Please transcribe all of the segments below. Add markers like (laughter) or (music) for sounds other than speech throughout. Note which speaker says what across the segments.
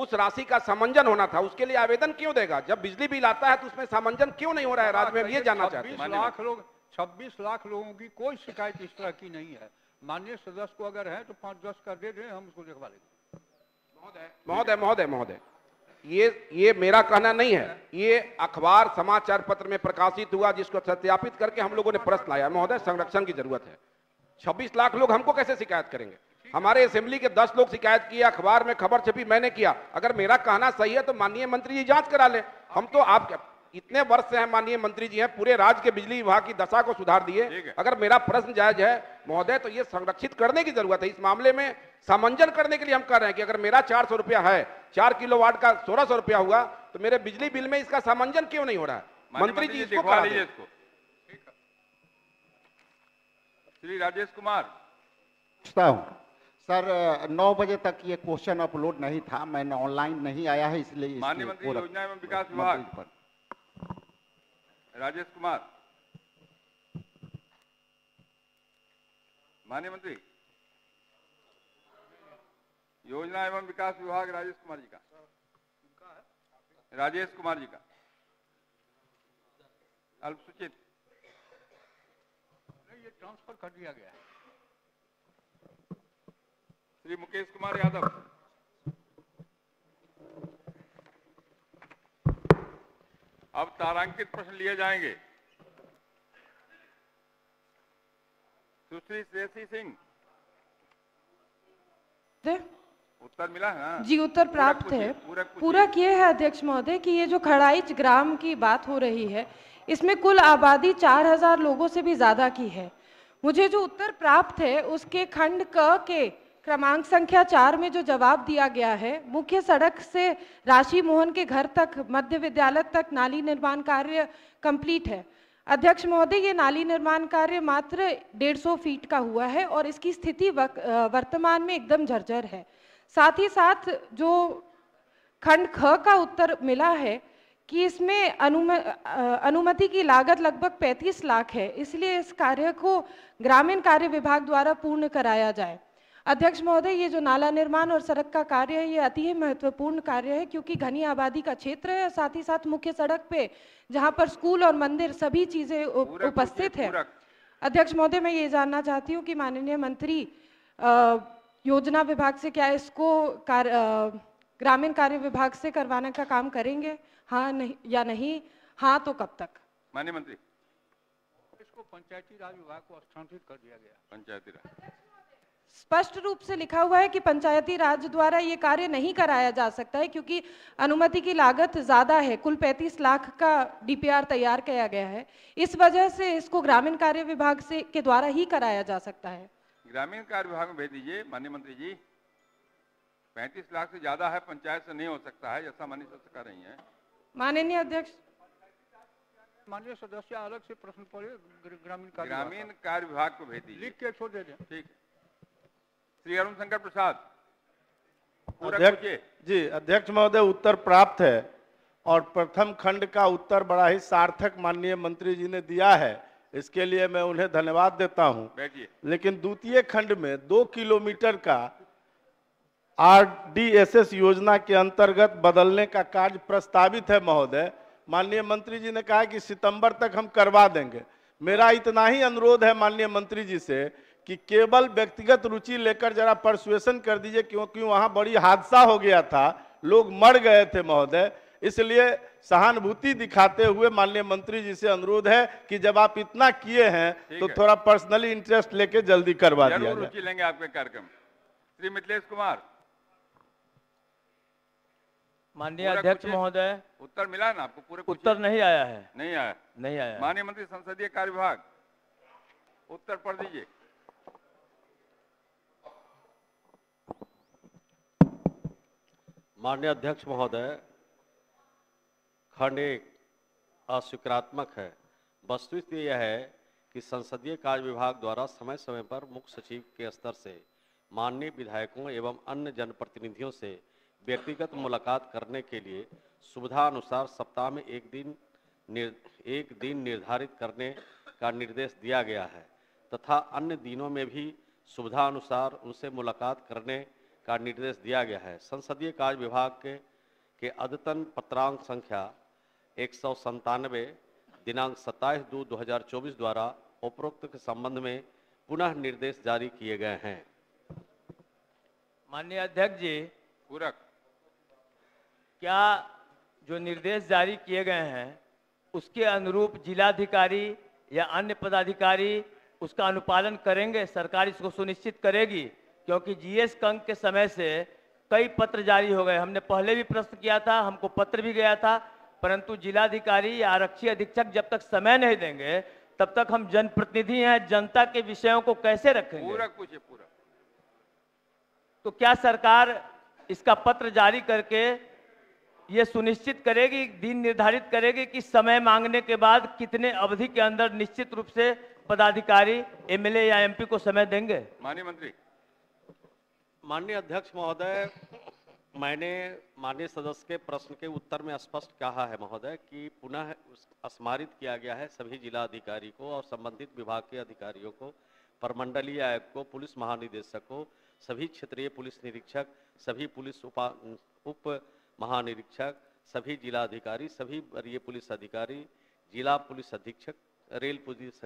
Speaker 1: उस राशि का सामंजन होना था उसके लिए आवेदन क्यों देगा? जब बिजली बिल आता है तो उसमें सामंजन क्यों नहीं हो रहा है? राज्य में ये जानना चाहते हैं।
Speaker 2: लाख लोग 26 लाख लोगों की कोई शिकायत इस तरह की नहीं है। माननीय सदस्य को अगर है तो पाँच दस कर दे दें हम उसको लिखवा लेंगे
Speaker 1: महोदय महोदय महोदय ये ये मेरा कहना नहीं है। ये अखबार समाचार पत्र में प्रकाशित हुआ जिसको सत्यापित करके हम लोगों ने प्रश्न लाया। महोदय संरक्षण की ज़रूरत है। 26 लाख लोग हमको कैसे शिकायत करेंगे? हमारे असेंबली के 10 लोग शिकायत किए अखबार में खबर छपी मैंने किया। अगर मेरा कहना सही है तो माननीय मंत्री जी जाँच करा ले। हम तो आप इतने वर्ष से हैं माननीय मंत्री जी हैं पूरे राज्य के बिजली विभाग की दशा को सुधार दिए। अगर मेरा प्रश्न जायज़ है महोदय तो ये संरक्षित करने की ज़रूरत है। इस मामले में सामंजन करने के लिए हम कर रहे हैं कि अगर मेरा चार सौ रुपया है चार किलो वाट का सोलह सौ रुपया हुआ तो मेरे बिजली बिल में इसका सामंजन क्यों नहीं हो रहा है? मंत्री जी। इसको।
Speaker 2: श्री राजेश कुमार।
Speaker 3: पूछता हूँ सर नौ बजे तक ये क्वेश्चन अपलोड नहीं था मैंने ऑनलाइन नहीं आया है इसलिए इसकी
Speaker 2: माननीय मंत्री योजना एवं विकास विभाग। राजेश कुमार। माननीय मंत्री। योजना एवं विकास विभाग राजेश कुमार जी का। राजेश कुमार जी का। अल्पसूचित।
Speaker 4: ये ट्रांसफ़र कर दिया गया है।
Speaker 2: श्री मुकेश कुमार यादव। अब तारांकित प्रश्न लिए जाएँगे। सुश्री श्रेयसी सिंह। उत्तर मिला है। ना
Speaker 5: जी उत्तर प्राप्त है।
Speaker 2: पूरक
Speaker 5: ये है अध्यक्ष महोदय कि ये जो खड़ाइच ग्राम की बात हो रही है इसमें कुल आबादी 4000 लोगों से भी ज़्यादा की है। मुझे जो उत्तर प्राप्त है उसके खंड क के क्रमांक संख्या चार में जो जवाब दिया गया है, मुख्य सड़क से राशि मोहन के घर तक, मध्य विद्यालय तक नाली निर्माण कार्य कंप्लीट है। अध्यक्ष महोदय, ये नाली निर्माण कार्य मात्र 150 फीट का हुआ है और इसकी स्थिति वर्तमान में एकदम झरझर है। साथ ही साथ जो खंड ख का उत्तर मिला है कि इसमें अनुम अनुमति की लागत लगभग 35 लाख है, इसलिए इस कार्य को ग्रामीण कार्य विभाग द्वारा पूर्ण कराया जाए। अध्यक्ष महोदय ये जो नाला निर्माण और सड़क का कार्य है ये अति ही महत्वपूर्ण कार्य है क्योंकि घनी आबादी का क्षेत्र है और साथ ही साथ मुख्य सड़क पे जहाँ पर स्कूल और मंदिर सभी चीज़ें उपस्थित है। अध्यक्ष महोदय मैं ये जानना चाहती हूँ कि माननीय मंत्री योजना विभाग से क्या इसको कार, ग्रामीण कार्य विभाग से करवाने का काम करेंगे? हाँ नहीं या नहीं? हाँ तो कब तक?
Speaker 2: माननीय मंत्री।
Speaker 4: इसको पंचायती राज विभाग को स्थानांतरित कर दिया गया।
Speaker 2: पंचायती राज।
Speaker 5: स्पष्ट रूप से लिखा हुआ है कि पंचायती राज द्वारा ये कार्य नहीं कराया जा सकता है क्योंकि अनुमति की लागत ज़्यादा है। कुल 35 लाख का डीपीआर तैयार किया गया है। इस वजह से इसको ग्रामीण कार्य विभाग से के द्वारा ही कराया जा सकता है।
Speaker 2: ग्रामीण कार्य विभाग में भेज दीजिए माननीय मंत्री जी। पैंतीस लाख से ज़्यादा है पंचायत से नहीं हो सकता है जैसा माननीय सदस्य कह रही हैं।
Speaker 5: माननीय अध्यक्ष।
Speaker 4: माननीय सदस्य अलग से प्रश्न पड़े ग्रामीण कार्य विभाग
Speaker 2: ग्रामीण कार्य विभाग को भेज दीजिए।
Speaker 4: लिख के छोड़ दे।
Speaker 2: ठीक है। श्री अरुण शंकर प्रसाद
Speaker 6: अध्यक्ष जी अध्यक्ष महोदय उत्तर प्राप्त है और प्रथम खंड का उत्तर बड़ा ही सार्थक माननीय मंत्री जी ने दिया है। इसके लिए मैं उन्हें धन्यवाद देता हूँ। लेकिन द्वितीय खंड में दो किलोमीटर का आरडीएसएस योजना के अंतर्गत बदलने का कार्य प्रस्तावित है महोदय। माननीय मंत्री जी ने कहा कि सितंबर तक हम करवा देंगे। मेरा इतना ही अनुरोध है माननीय मंत्री जी से कि केवल व्यक्तिगत रुचि लेकर जरा परसुएशन कर दीजिए क्योंकि वहाँ बड़ी हादसा हो गया था। लोग मर गए थे महोदय। इसलिए सहानुभूति दिखाते हुए माननीय मंत्री जी से अनुरोध है कि जब आप इतना किए हैं तो
Speaker 2: है।
Speaker 6: थोड़ा पर्सनली इंटरेस्ट लेके जल्दी करवा दिया जाए।
Speaker 2: रुचि लेंगे आपके कार्यक्रम। श्री मिथिलेश कुमार।
Speaker 7: माननीय अध्यक्ष महोदय
Speaker 2: उत्तर मिला ना? आपको पूरे
Speaker 7: उत्तर नहीं आया है।
Speaker 2: नहीं आया।
Speaker 7: नहीं आया।
Speaker 2: माननीय मंत्री संसदीय कार्य विभाग। उत्तर पढ़ दीजिए।
Speaker 8: माननीय अध्यक्ष महोदय, खंड एक अस्वीकारात्मक है। वस्तुस्थिति यह है कि संसदीय कार्य विभाग द्वारा समय समय पर मुख्य सचिव के स्तर से माननीय विधायकों एवं अन्य जनप्रतिनिधियों से व्यक्तिगत मुलाकात करने के लिए सुविधा अनुसार सप्ताह में एक दिन एक दिन निर्धारित करने का निर्देश दिया गया है, तथा अन्य दिनों में भी सुविधा अनुसार उनसे मुलाकात करने का निर्देश दिया गया है। संसदीय कार्य विभाग के के अद्यतन पत्रांक संख्या एक सौ संतानवे दिनांक 27 दो 2024 द्वारा उपरोक्त के संबंध में पुनः निर्देश जारी किए गए हैं।
Speaker 7: माननीय अध्यक्ष जी
Speaker 2: पूरक।
Speaker 7: क्या जो निर्देश जारी किए गए हैं उसके अनुरूप जिलाधिकारी या अन्य पदाधिकारी उसका अनुपालन करेंगे? सरकार इसको सुनिश्चित करेगी? क्योंकि जीएस कंक के समय से कई पत्र जारी हो गए। हमने पहले भी प्रश्न किया था हमको पत्र भी गया था परंतु जिलाधिकारी या आरक्षी अधीक्षक जब तक समय नहीं देंगे तब तक हम जनप्रतिनिधि हैं जनता के विषयों को कैसे रखेंगे?
Speaker 2: पूरक पूछिए पूरक
Speaker 7: तो क्या सरकार इसका पत्र जारी करके ये सुनिश्चित करेगी दिन निर्धारित करेगी कि समय मांगने के बाद कितने अवधि के अंदर निश्चित रूप से पदाधिकारी एमएलए या एमपी को समय देंगे?
Speaker 2: माननीय मंत्री।
Speaker 8: माननीय अध्यक्ष महोदय, मैंने माननीय सदस्य के प्रश्न के उत्तर में स्पष्ट कहा है महोदय कि पुनः स्मारित किया गया है सभी जिला अधिकारी को और संबंधित विभाग के अधिकारियों को, परमंडलीय आयुक्त को, पुलिस महानिदेशक को, सभी क्षेत्रीय पुलिस निरीक्षक, सभी पुलिस उपा, उप महानिरीक्षक, सभी जिला अधिकारी, सभी वरीय पुलिस अधिकारी, जिला पुलिस अधीक्षक, रेल पुलिस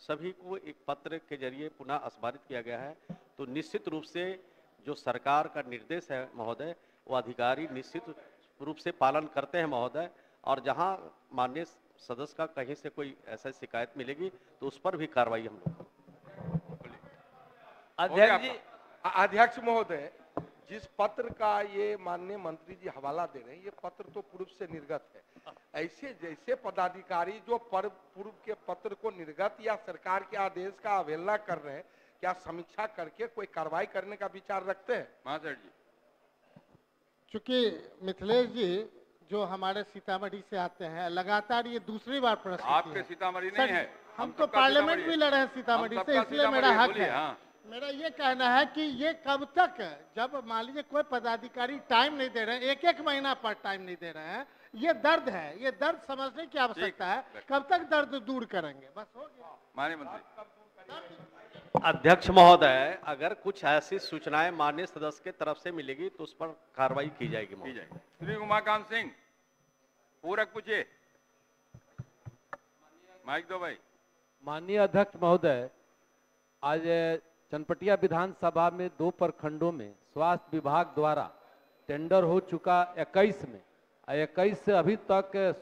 Speaker 8: सभी को एक पत्र के ज़रिए पुनः स्मारित किया गया है। तो निश्चित रूप से जो सरकार का निर्देश है महोदय वो अधिकारी निश्चित रूप से पालन करते हैं महोदय। और जहाँ माननीय सदस्य का कहीं से कोई ऐसा शिकायत मिलेगी तो उस पर भी कार्रवाई हम लोग
Speaker 7: अध्यक्ष जी
Speaker 9: अध्यक्ष महोदय जिस पत्र का ये माननीय मंत्री जी हवाला दे रहे हैं ये पत्र तो पूर्व से निर्गत है। ऐसे जैसे पदाधिकारी जो पर पूर्व के पत्र को निर्गत या सरकार के आदेश का अवहेलना कर रहे हैं क्या समीक्षा करके कोई कार्रवाई करने का विचार रखते हैं?
Speaker 2: महाशय जी।
Speaker 10: चूँकि मिथिलेश जी जो हमारे सीतामढ़ी से आते हैं लगातार ये दूसरी बार प्रश्न
Speaker 2: आपके सीतामढ़ी नहीं है
Speaker 10: हम तो पार्लियामेंट भी। लड़े हैं सीतामढ़ी से इसलिए मेरा हक है।
Speaker 2: हाँ।
Speaker 10: मेरा ये कहना है कि ये कब तक जब मान लीजिए कोई पदाधिकारी टाइम नहीं दे रहे हैं एक एक महीना पर टाइम नहीं दे रहे हैं ये दर्द है ये दर्द समझने की आवश्यकता है। कब तक दर्द दूर करेंगे? बस हो गया।
Speaker 2: माननीय मंत्री।
Speaker 8: अध्यक्ष महोदय अगर कुछ ऐसी सूचनाएँ माननीय सदस्य के तरफ़ से मिलेगी तो उस पर कार्रवाई की जाएगी
Speaker 2: की जाएगी। श्री उमाकांत सिंह पूरक पूछिए। माइक दो भाई।
Speaker 11: माननीय अध्यक्ष महोदय आज चनपटिया विधानसभा में दो प्रखंडों में स्वास्थ्य विभाग द्वारा टेंडर हो चुका 21 में। और 21 से अभी तक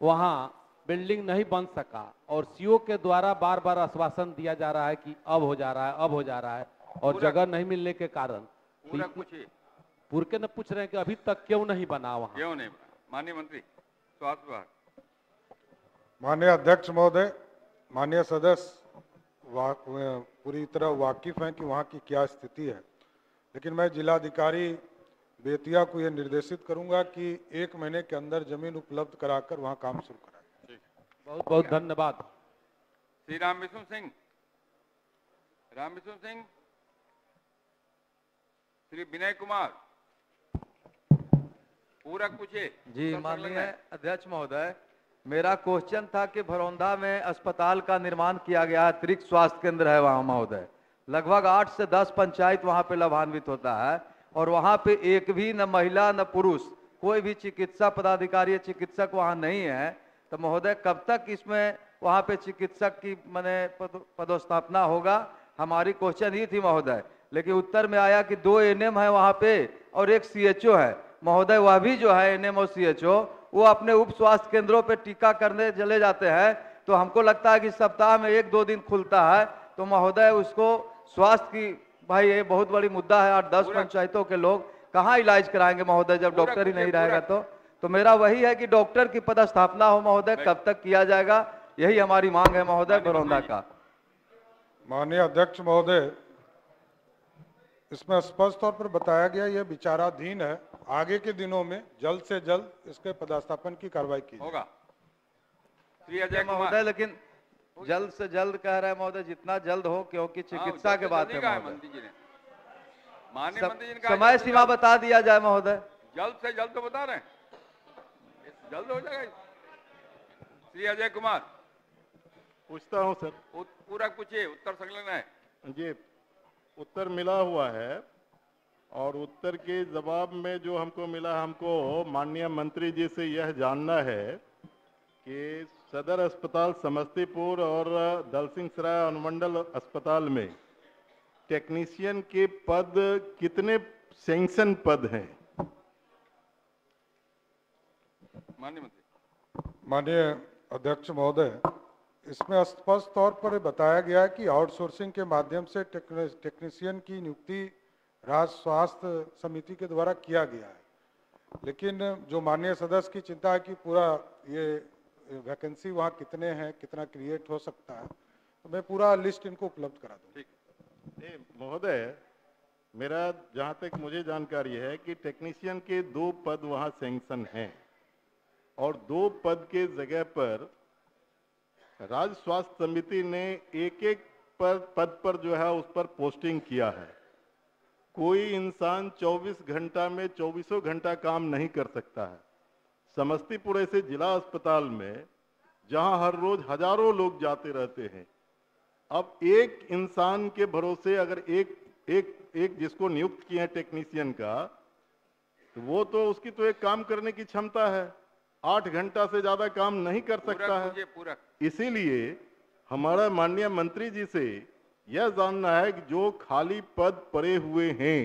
Speaker 11: वहाँ बिल्डिंग नहीं बन सका। और सीओ के द्वारा बार बार आश्वासन दिया जा रहा है कि अब हो जा रहा है अब हो जा रहा है और जगह नहीं मिलने के कारण।
Speaker 2: पूरक
Speaker 11: पूर्व के न पूछ रहे हैं कि अभी तक क्यों नहीं बना वहाँ?
Speaker 2: क्यों नहीं माननीय मंत्री स्वास्थ्य विभाग।
Speaker 12: माननीय अध्यक्ष महोदय माननीय सदस्य पूरी तरह वाकिफ हैं कि वहाँ की क्या स्थिति है। लेकिन मैं जिलाधिकारी बेतिया को ये निर्देशित करूँगा कि एक महीने के अंदर ज़मीन उपलब्ध कराकर वहाँ काम शुरू कराएँ
Speaker 11: बहुत बहुत धन्यवाद।
Speaker 2: श्री राम विष्णु सिंह। राम विष्णु सिंह। श्री विनय कुमार। पूरा पूछिए
Speaker 13: जी माननीय अध्यक्ष महोदय मेरा क्वेश्चन था कि भरौंदा में अस्पताल का निर्माण किया गया है अतिरिक्त स्वास्थ्य केंद्र है वहाँ महोदय। लगभग आठ से दस पंचायत वहाँ पे लाभान्वित होता है और वहाँ पे एक भी न महिला न पुरुष कोई भी चिकित्सा पदाधिकारी चिकित्सक वहाँ नहीं है। तो महोदय कब तक इसमें वहाँ पे चिकित्सक की मैंने पदोस्थापना होगा? हमारी क्वेश्चन ही थी महोदय लेकिन उत्तर में आया कि दो एनएम है वहाँ पे और एक सीएचओ है। महोदय वह भी जो है एनएम और सीएचओ वो अपने उप स्वास्थ्य केंद्रों पे टीका करने चले जाते हैं। तो हमको लगता है कि सप्ताह में एक दो दिन खुलता है। तो महोदय उसको स्वास्थ्य की भाई ये बहुत बड़ी मुद्दा है और दस पंचायतों के लोग कहाँ इलाज कराएँगे महोदय जब डॉक्टर ही नहीं रहेगा। तो? तो मेरा वही है कि डॉक्टर की पदस्थापना हो महोदय कब तक किया जाएगा यही हमारी मांग है महोदय बरौंदा का।
Speaker 12: माननीय अध्यक्ष महोदय इसमें स्पष्ट तौर पर बताया गया यह विचाराधीन है आगे के दिनों में जल्द से जल्द इसके पदस्थापन की कार्रवाई की
Speaker 2: होगा। श्री अजय कुमार।
Speaker 13: महोदय लेकिन जल्द से जल्द कह रहे हैं महोदय जितना जल्द हो क्योंकि चिकित्सा के बात है समय सीमा बता दिया जाए महोदय।
Speaker 2: जल्द से जल्द तो बता रहे हैं। जल्द हो जाएगा। श्री अजय कुमार।
Speaker 14: पूछता हूँ सर।
Speaker 2: पूरक पूछिए उत्तर संलग्न है।
Speaker 14: जी उत्तर मिला हुआ है और उत्तर के जवाब में जो हमको मिला हमको माननीय मंत्री जी से यह जानना है कि सदर अस्पताल समस्तीपुर और दलसिंह सराय अनुमंडल अस्पताल में टेक्नीशियन के पद कितने सेंक्शन पद हैं?
Speaker 12: माननीय मंत्री। माननीय अध्यक्ष महोदय इसमें स्पष्ट तौर पर बताया गया है कि आउटसोर्सिंग के माध्यम से टेक्नीशियन की नियुक्ति राज्य स्वास्थ्य समिति के द्वारा किया गया है। लेकिन जो माननीय सदस्य की चिंता है कि पूरा ये वैकेंसी वहाँ कितने हैं कितना क्रिएट हो सकता है तो मैं पूरा लिस्ट इनको उपलब्ध करा दूँ।
Speaker 14: ए, महोदय मेरा जहाँ तक मुझे जानकारी है कि टेक्नीशियन के दो पद वहाँ सेंक्शन हैं। और दो पद के जगह पर राज्य स्वास्थ्य समिति ने एक एक पर, पद पर जो है उस पर पोस्टिंग किया है। कोई इंसान 24 घंटा में चौबीसों घंटा काम नहीं कर सकता है। समस्तीपुर ऐसे जिला अस्पताल में, जहाँ हर रोज हज़ारों लोग जाते रहते हैं, अब एक इंसान के भरोसे अगर एक एक एक जिसको नियुक्त किए हैं टेक्नीशियन का तो वो तो उसकी तो एक काम करने की क्षमता है। आठ घंटा से ज़्यादा काम नहीं कर सकता है। इसीलिए हमारा माननीय मंत्री जी से यह जानना है कि जो खाली पद पड़े हुए हैं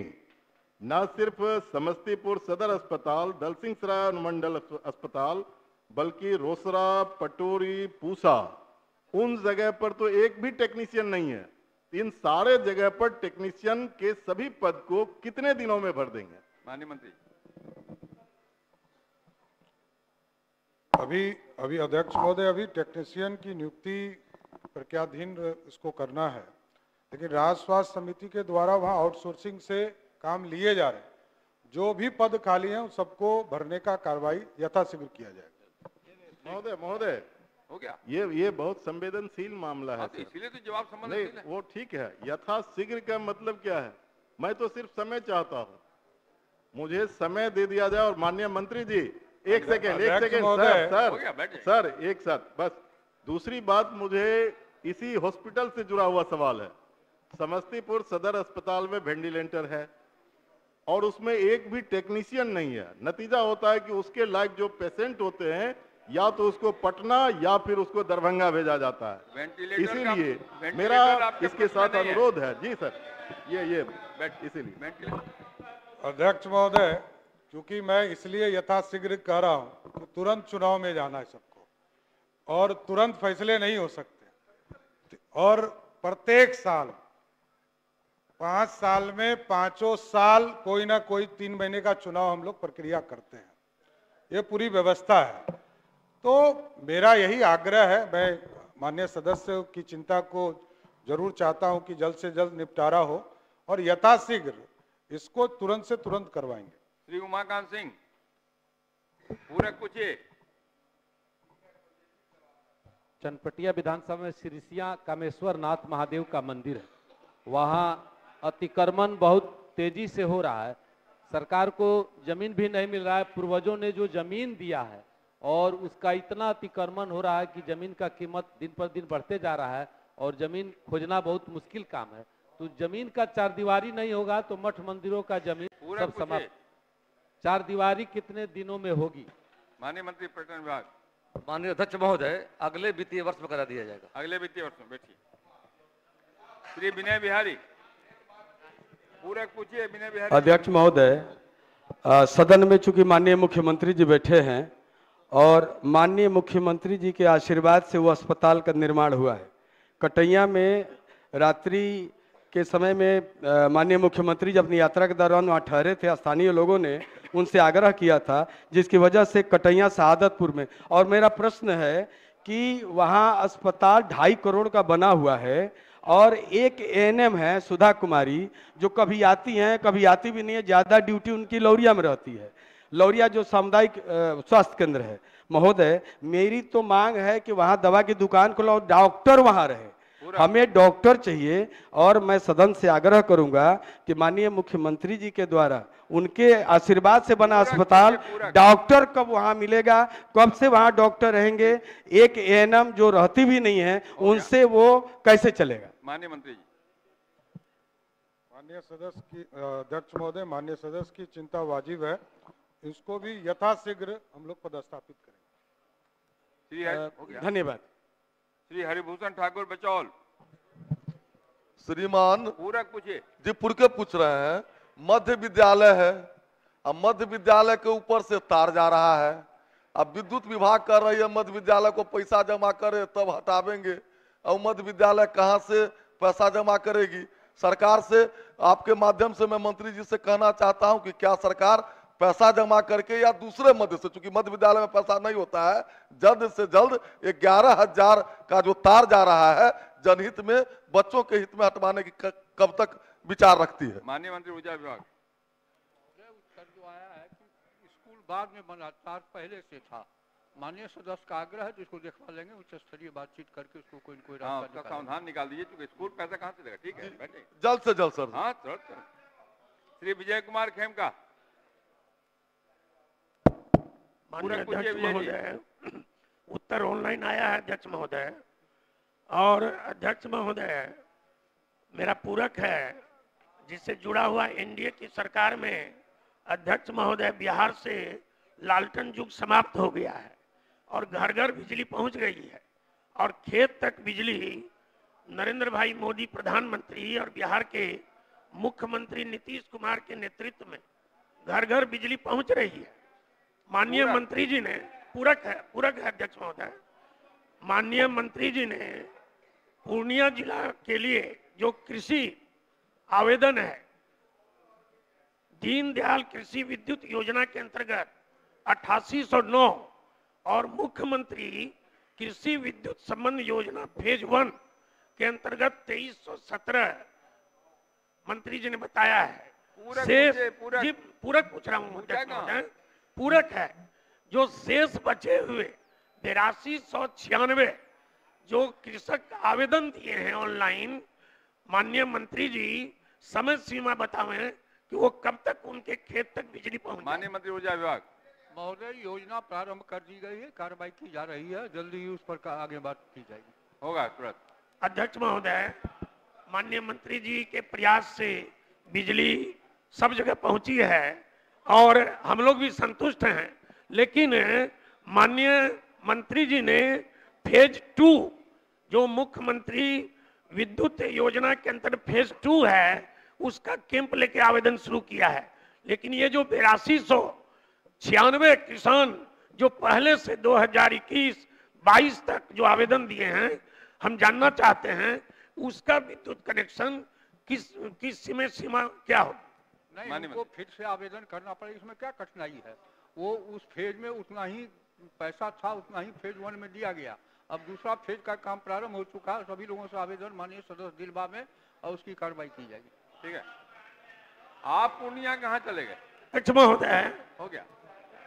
Speaker 14: न सिर्फ़ समस्तीपुर सदर अस्पताल दलसिंह सराय अनुमंडल अस्पताल बल्कि रोसरा पटोरी पूसा उन जगह पर तो एक भी टेक्नीशियन नहीं है। इन सारे जगह पर टेक्नीशियन के सभी पद को कितने दिनों में भर देंगे?
Speaker 4: माननीय मंत्री।
Speaker 12: अभी अभी अध्यक्ष महोदय अभी टेक्नीशियन की नियुक्ति प्रक्रियाधीन इसको करना है? लेकिन राज्य स्वास्थ्य समिति के द्वारा वहाँ आउटसोर्सिंग से काम लिए जा रहे हैं। जो भी पद खाली हैं उन सबको भरने का कार्रवाई यथाशीघ्र किया जाएगा
Speaker 14: महोदय महोदय
Speaker 4: हो गया।
Speaker 14: ये ये बहुत संवेदनशील मामला है
Speaker 4: हाँ, तो इसीलिए तो जवाब
Speaker 14: नहीं वो ठीक है। यथाशीघ्र का मतलब क्या है? मैं तो सिर्फ़ समय चाहता हूँ। मुझे समय दे दिया जाए और माननीय मंत्री जी एक सेकेंड एक सेकेंड सर सर सर एक साथ बस। दूसरी बात मुझे इसी हॉस्पिटल से जुड़ा हुआ सवाल है। समस्तीपुर सदर अस्पताल में वेंटिलेटर है और उसमें एक भी टेक्नीशियन नहीं है। नतीजा होता है कि उसके लायक जो पेशेंट होते हैं या तो उसको पटना या फिर उसको दरभंगा भेजा जाता है। इसीलिए मेरा इसके साथ
Speaker 4: नहीं है।
Speaker 14: अनुरोध है। जी सर ये ये इसीलिए।
Speaker 12: अध्यक्ष महोदय क्योंकि मैं इसलिए यथाशीघ्र कह रहा हूँ तुरंत चुनाव में जाना है सबको। और तुरंत फैसले नहीं हो सकते। और प्रत्येक साल, पाँच साल में पाँचों साल कोई ना कोई तीन महीने का चुनाव हम लोग प्रक्रिया करते हैं। ये पूरी व्यवस्था है। तो मेरा यही आग्रह है, मैं मान्य सदस्य की चिंता को ज़रूर चाहता हूँ कि जल्द से जल्द निपटारा हो और यथाशीघ्र इसको तुरंत से तुरंत करवाएँगे।
Speaker 4: श्री उमाकांत सिंह पूरक पूछिए।
Speaker 11: चनपटिया विधानसभा में सिरिसिया कामेश्वर नाथ महादेव का मंदिर है। वहाँ अतिक्रमण बहुत तेज़ी से हो रहा है। सरकार को ज़मीन भी नहीं मिल रहा है। पूर्वजों ने जो ज़मीन दिया है और उसका इतना अतिक्रमण हो रहा है कि ज़मीन का कीमत दिन पर दिन बढ़ते जा रहा है और ज़मीन खोजना बहुत मुश्किल काम है। तो ज़मीन का चार दीवारी नहीं होगा तो मठ मंदिरों का ज़मीन सब समाप्त। चार दीवारी कितने दिनों में होगी?
Speaker 4: माननीय मंत्री पर्यटन विभाग।
Speaker 15: माननीय अध्यक्ष महोदय अगले वित्तीय वर्ष में करा दिया जाएगा।
Speaker 4: अगले वित्तीय वर्ष में बैठिए। श्री विनय बिहारी। पूरक पूछिए विनय बिहारी।
Speaker 16: अध्यक्ष महोदय सदन में चूँकि माननीय मुख्यमंत्री जी बैठे हैं और माननीय मुख्यमंत्री जी के आशीर्वाद से वो अस्पताल का निर्माण हुआ है। कटैया में रात्रि के समय में माननीय मुख्यमंत्री जब अपनी यात्रा के दौरान वहाँ ठहरे थे, स्थानीय लोगों ने उनसे आग्रह किया था, जिसकी वजह से कटैया शहादतपुर में। और मेरा प्रश्न है कि वहाँ अस्पताल ढाई करोड़ का बना हुआ है और एक एएनएम है, सुधा कुमारी, जो कभी आती हैं, कभी आती भी नहीं है, ज़्यादा ड्यूटी उनकी लौरिया में रहती है। लौरिया जो सामुदायिक स्वास्थ्य केंद्र है। महोदय, मेरी तो मांग है कि वहाँ दवा की दुकान खोलो और डॉक्टर वहाँ रहे। हमें डॉक्टर चाहिए और मैं सदन से आग्रह करूँगा कि माननीय मुख्यमंत्री जी के द्वारा उनके आशीर्वाद से बना अस्पताल डॉक्टर कब वहाँ मिलेगा कब से वहाँ डॉक्टर रहेंगे एक एएनएम जो रहती भी नहीं है उनसे वो कैसे चलेगा?
Speaker 4: माननीय मंत्री जी।
Speaker 12: माननीय सदस्य की अध्यक्ष महोदय माननीय सदस्य की चिंता वाजिब है। इसको भी यथाशीघ्र हम लोग पदस्थापित करेंगे।
Speaker 16: धन्यवाद।
Speaker 2: श्री हरिभूषण ठाकुर बचौल।
Speaker 17: श्रीमान
Speaker 2: पूरक पूछिए।
Speaker 17: जी पुर के पूछ रहे हैं मध्य विद्यालय है अब मध्य विद्यालय के ऊपर से तार जा रहा है। अब विद्युत विभाग कर रही है मध्य विद्यालय को पैसा जमा करे तब हटावेंगे। और मध्य विद्यालय कहाँ से पैसा जमा करेगी? सरकार से आपके माध्यम से मैं मंत्री जी से कहना चाहता हूँ कि क्या सरकार पैसा जमा करके या दूसरे मध्य से चूँकि मध्य विद्यालय में पैसा नहीं होता है जल्द से जल्द ग्यारह हज़ार का जो तार जा रहा है जनहित में बच्चों के हित में हटवाने की कब तक विचार रखती है?
Speaker 2: माननीय मंत्री ऊर्जा विभाग।
Speaker 4: उत्तर जो आया है कि स्कूल बाद में बना तार पहले से था। माननीय सदस्य का आग्रह है तो इसको देखवा लेंगे उच्च स्तरीय बातचीत करके उसको कोई कोई
Speaker 2: हाँ उसका समाधान निकाल दीजिए क्योंकि स्कूल पैसा कहाँ से देगा? ठीक है
Speaker 17: जल्द से जल्द सर।
Speaker 2: हाँ तुरंत। श्री विजय कुमार खेमका।
Speaker 18: माननीय अध्यक्ष महोदय उत्तर ऑनलाइन आया है अध्यक्ष महोदय। और अध्यक्ष महोदय मेरा पूरक है जिससे जुड़ा हुआ एनडीए की सरकार में अध्यक्ष महोदय बिहार से लालटन युग समाप्त हो गया है और घर घर बिजली पहुँच गई है। और खेत तक बिजली नरेंद्र भाई मोदी प्रधानमंत्री और बिहार के मुख्यमंत्री नीतीश कुमार के नेतृत्व में घर घर बिजली पहुँच रही है। माननीय मंत्री जी ने पूरक है पूरक है अध्यक्ष महोदय। माननीय मंत्री जी ने पूर्णिया जिला के लिए जो कृषि आवेदन है दीनदयाल कृषि विद्युत योजना के अंतर्गत 8809 और मुख्यमंत्री कृषि विद्युत संबंध योजना फ़ेज़ वन के अंतर्गत 2317 मंत्री जी ने बताया है।
Speaker 2: पूरक पूछिए, पूरक।
Speaker 18: जी पूरक पूछ रहा हूँ पूरक है जो शेष बचे हुए बिरासी सौ छियानवे जो कृषक आवेदन दिए हैं ऑनलाइन माननीय मंत्री जी समय सीमा बतावे कि वो कब तक उनके खेत तक बिजली पहुँच
Speaker 2: माननीय मंत्री ऊर्जा विभाग।
Speaker 4: महोदय योजना प्रारंभ कर दी गई है कार्रवाई की जा रही है जल्दी ही उस पर का- आगे बात की जाएगी।
Speaker 2: होगा तुरंत।
Speaker 18: अध्यक्ष महोदय माननीय मंत्री जी के प्रयास से बिजली सब जगह पहुँची है और हम लोग भी संतुष्ट हैं। लेकिन माननीय मंत्री जी ने फ़ेज़ टू जो मुख्यमंत्री विद्युत योजना के अंतर्गत फ़ेज़ टू है, उसका कैंप लेके आवेदन शुरू किया है। लेकिन ये जो बेरासी सौ छियानवे किसान जो पहले से 2021 22 तक जो आवेदन दिए हैं, हम जानना चाहते हैं, उसका विद्युत कनेक्शन किस किस सीमा सीमा क्या हो
Speaker 4: नहीं उनको फिर से आवेदन करना पड़ेगा। इसमें क्या कठिनाई है? वो उस फ़ेज़ में उतना ही पैसा था उतना ही फ़ेज़ वन में दिया गया। अब दूसरा फ़ेज़ का काम प्रारंभ हो चुका है सभी लोगों से आवेदन माननीय सदस्य दिलबा में और उसकी कार्रवाई की जाएगी।
Speaker 2: ठीक है। आप पूर्णिया कहाँ चले गए?
Speaker 18: अध्यक्ष महोदय।
Speaker 2: हो गया।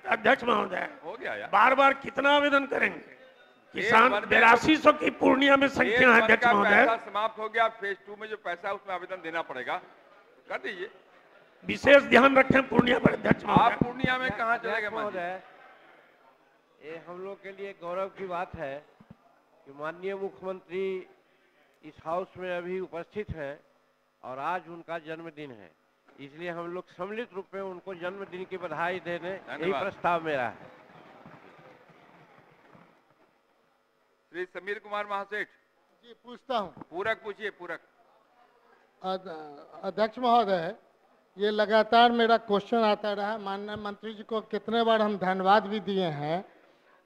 Speaker 18: अध्यक्ष महोदय
Speaker 2: हो गया यार।
Speaker 18: बार बार कितना आवेदन करेंगे? किसान बेरासी सौ की पूर्णिया में संख्या है अध्यक्ष महोदय।
Speaker 2: पैसा समाप्त हो गया फ़ेज़ टू में जो पैसा है उसमें आवेदन देना पड़ेगा। कर दीजिए।
Speaker 18: विशेष ध्यान रखें पूर्णिया पर अध्यक्ष
Speaker 2: आप पूर्णिया में कहा चले गए
Speaker 19: ये हम लोग के लिए गौरव की बात है कि माननीय मुख्यमंत्री इस हाउस में अभी उपस्थित हैं और आज उनका जन्मदिन है। इसलिए हम लोग सम्मिलित रूप में उनको जन्मदिन की बधाई देने यही प्रस्ताव मेरा है।
Speaker 2: श्री समीर कुमार महासेठ।
Speaker 10: जी पूछता हूँ।
Speaker 2: पूरक पूछिए पूरक।
Speaker 10: अध्यक्ष महोदय ये लगातार मेरा क्वेश्चन आता रहा। माननीय मंत्री जी को कितने बार हम धन्यवाद भी दिए हैं,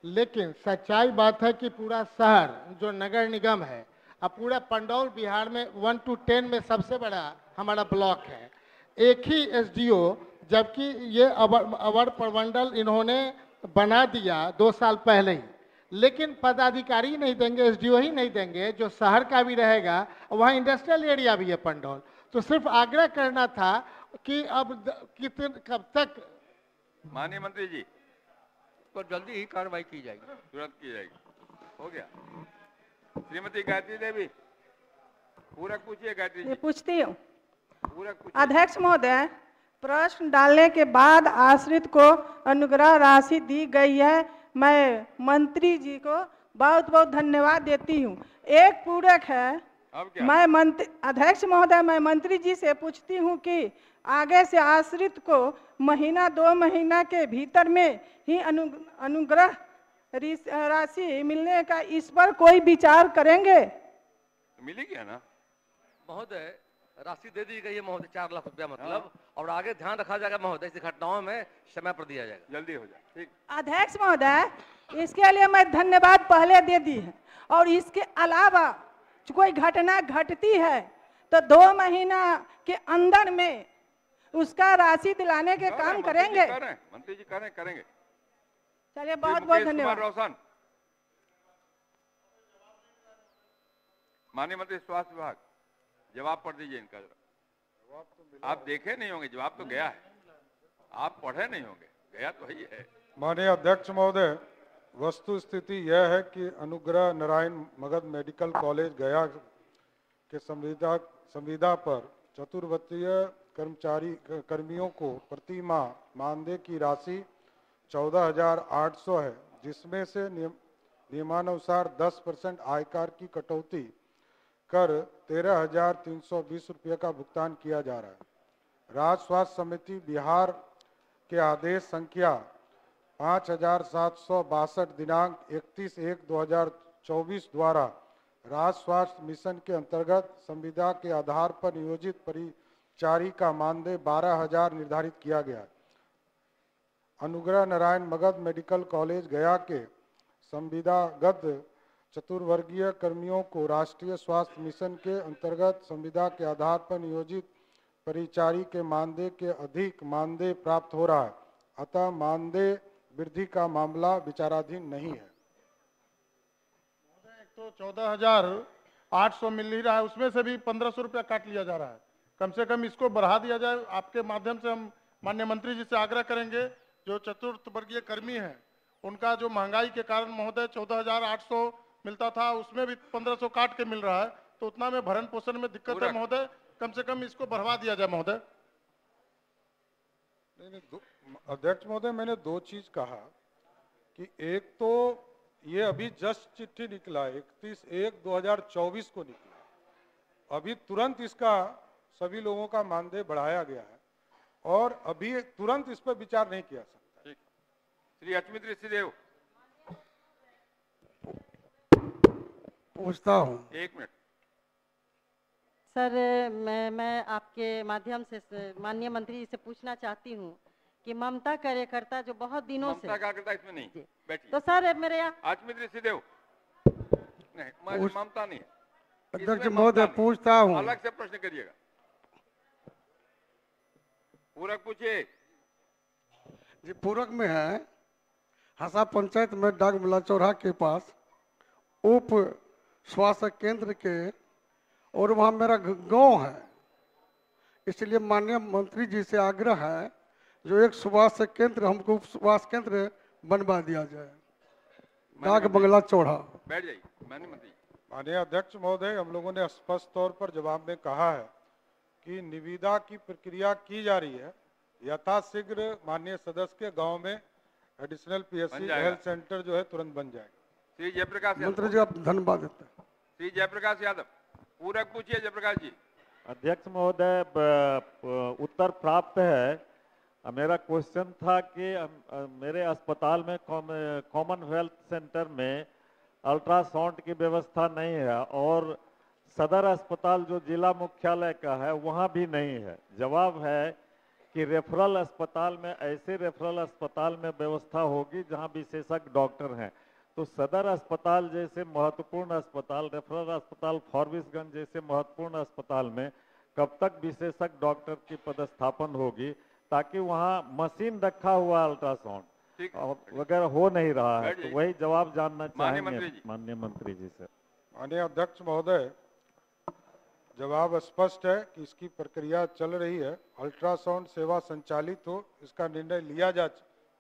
Speaker 10: लेकिन सच्चाई बात है कि पूरा शहर, जो नगर निगम है, अब पूरा पंडौल बिहार में वन टू टेन में सबसे बड़ा हमारा ब्लॉक है। एक ही एसडीओ जबकि ये अवर अवर प्रमंडल इन्होंने बना दिया दो साल पहले ही। लेकिन पदाधिकारी नहीं देंगे एसडीओ ही नहीं देंगे, जो शहर का भी रहेगा, वहाँ इंडस्ट्रियल एरिया भी है पंडौल। तो सिर्फ़ आग्रह करना था कि अब कितने कब तक?
Speaker 2: माननीय मंत्री जी।
Speaker 4: तो जल्दी ही कार्रवाई की जाएगी।
Speaker 2: तुरंत की जाएगी। हो गया। श्रीमती गायत्री देवी पूरक पूछिए गायत्री जी।
Speaker 20: पूछती हूँ। अध्यक्ष महोदय प्रश्न डालने के बाद आश्रित को अनुग्रह राशि दी गई है। मैं मंत्री जी को बहुत बहुत धन्यवाद देती हूँ। एक पूरक है मैं मंत्री अध्यक्ष महोदय मैं मंत्री जी से पूछती हूँ कि आगे से आश्रित को महीना दो महीना के भीतर में ही अनु अनुग्रह राशि मिलने का इस पर कोई विचार करेंगे?
Speaker 2: मिली क्या ना?
Speaker 15: महोदय राशि दे दी गई है महोदय चार लाख रुपया मतलब और आगे ध्यान रखा जाएगा महोदय इस घटनाओं में समय पर दिया जाएगा।
Speaker 2: जल्दी हो जाए ठीक।
Speaker 20: अध्यक्ष महोदय इसके लिए मैं धन्यवाद पहले दे दी है और इसके अलावा कोई घटना घटती है तो दो महीना के अंदर में उसका राशि दिलाने के काम करेंगे।
Speaker 2: मंत्री जी कर रहे करेंगे।
Speaker 20: चलिए बहुत बहुत धन्यवाद।
Speaker 2: रोशन माननीय मंत्री स्वास्थ्य विभाग जवाब पढ़ दीजिए इनका जरा। आप देखे नहीं होंगे जवाब तो गया है। आप पढ़े नहीं होंगे गया तो ही है।
Speaker 12: माननीय अध्यक्ष महोदय वस्तु स्थिति यह है कि अनुग्रह नारायण मगध मेडिकल कॉलेज गया के संविदा संविदा पर चतुर्वतीय कर्मचारी, कर्मियों को प्रति माह मानदेय की राशि चौदह हज़ार आठ सौ है, जिसमें से नियम, नियमानुसार 10 परसेंट आयकर की कटौती कर तेरह हज़ार तीन सौ बीस रुपये का भुगतान किया जा रहा है। राज्य स्वास्थ्य समिति बिहार के आदेश संख्या पाँच हज़ार सात सौ बासठ दिनांक इकतीस एक दो हज़ार चौबीस द्वारा राज्य स्वास्थ्य मिशन के अंतर्गत संविदा के आधार पर नियोजित परिचारी का मानदेय बारह हज़ार निर्धारित किया गया। अनुग्रह नारायण मगध मेडिकल कॉलेज गया के संविदागत चतुर्वर्गीय कर्मियों को राष्ट्रीय स्वास्थ्य मिशन के अंतर्गत संविदा के आधार पर नियोजित परिचारी के मानदेय के अधिक मानदेय प्राप्त हो रहा है। अतः मानदेय वृद्धि का मामला विचाराधीन नहीं है।
Speaker 21: एक तो चौदह हज़ार आठ सौ मिल ही रहा है उसमें से भी पंद्रह सौ रुपया काट लिया जा रहा है। कम से कम इसको बढ़ा दिया जाए आपके माध्यम से हम माननीय मंत्री जी से आग्रह करेंगे जो चतुर्थ वर्गीय कर्मी हैं उनका जो महँगाई के कारण महोदय चौदह हज़ार आठ सौ मिलता था उसमें भी पंद्रह सौ काट के मिल रहा है तो उतना में भरण पोषण में दिक्कत है महोदय। कम से कम इसको बढ़वा दिया जाए महोदय।
Speaker 12: नहीं नहीं अध्यक्ष महोदय मैंने दो चीज़ कहा कि एक तो ये अभी जस्ट चिट्ठी निकला इकतीस एक 2024 को निकला। अभी तुरंत इसका सभी लोगों का मानदेय बढ़ाया गया है और अभी तुरंत इस पर विचार नहीं किया सकता।
Speaker 2: श्री अचमित ऋषिदेव
Speaker 22: पूछता हूँ।
Speaker 2: एक मिनट।
Speaker 23: सर मैं मैं आपके माध्यम से माननीय मंत्री जी से पूछना चाहती हूँ कि ममता कार्यकर्ता जो बहुत दिनों से
Speaker 2: ममता कार्यकर्ता इसमें नहीं। बैठिए।
Speaker 23: तो सर मेरे यहाँ
Speaker 2: अचमित ऋषिदेव नहीं मैं
Speaker 22: पूछ-
Speaker 2: ममता नहीं
Speaker 22: अध्यक्ष महोदय पूछता हूँ।
Speaker 2: अलग से प्रश्न करिएगा। पूरक पूछिए।
Speaker 22: जी पूरक में है हसा पंचायत में डाक मिला चौराहा के पास उप स्वास्थ्य केंद्र के और वहाँ मेरा गाँव है। इसलिए माननीय मंत्री जी से आग्रह है जो एक स्वास्थ्य केंद्र हमको उप स्वास्थ्य केंद्र बनवा दिया जाए। डाक बंगला चौड़ा।
Speaker 2: बैठ जाइए माननीय मंत्री
Speaker 12: माननीय अध्यक्ष महोदय हम लोगों ने स्पष्ट तौर पर जवाब में कहा है कि निविदा की प्रक्रिया की जा रही है। यथाशीघ्र माननीय सदस्य के गाँव में एडिशनल पीएससी हेल्थ सेंटर जो है तुरंत बन जाएगा।
Speaker 2: श्री जयप्रकाश
Speaker 22: मंत्री जी आप धन्यवाद
Speaker 2: श्री जयप्रकाश यादव। पूरक पूछिए जयप्रकाश जी।
Speaker 24: अध्यक्ष महोदय उत्तर प्राप्त है। मेरा क्वेश्चन था कि मेरे अस्पताल में कॉमनवेल्थ सेंटर में अल्ट्रासाउंड की व्यवस्था नहीं है और सदर अस्पताल जो जिला मुख्यालय का है, वहाँ भी नहीं है। जवाब है कि रेफरल अस्पताल में, ऐसे रेफरल अस्पताल में व्यवस्था होगी जहाँ विशेषज्ञ डॉक्टर हैं। तो सदर अस्पताल जैसे महत्वपूर्ण अस्पताल रेफरल अस्पताल फॉरबिसगंज जैसे महत्वपूर्ण अस्पताल में कब तक विशेषज्ञ डॉक्टर की पदस्थापन होगी ताकि वहाँ मशीन रखा हुआ अल्ट्रासाउंड वगैरह हो। नहीं रहा है तो वही जवाब जानना
Speaker 12: माननीय
Speaker 24: चाहेंगे। माननीय मंत्री जी से।
Speaker 12: माननीय अध्यक्ष महोदय जवाब स्पष्ट है कि इसकी प्रक्रिया चल रही है। अल्ट्रासाउंड सेवा संचालित हो इसका निर्णय लिया जा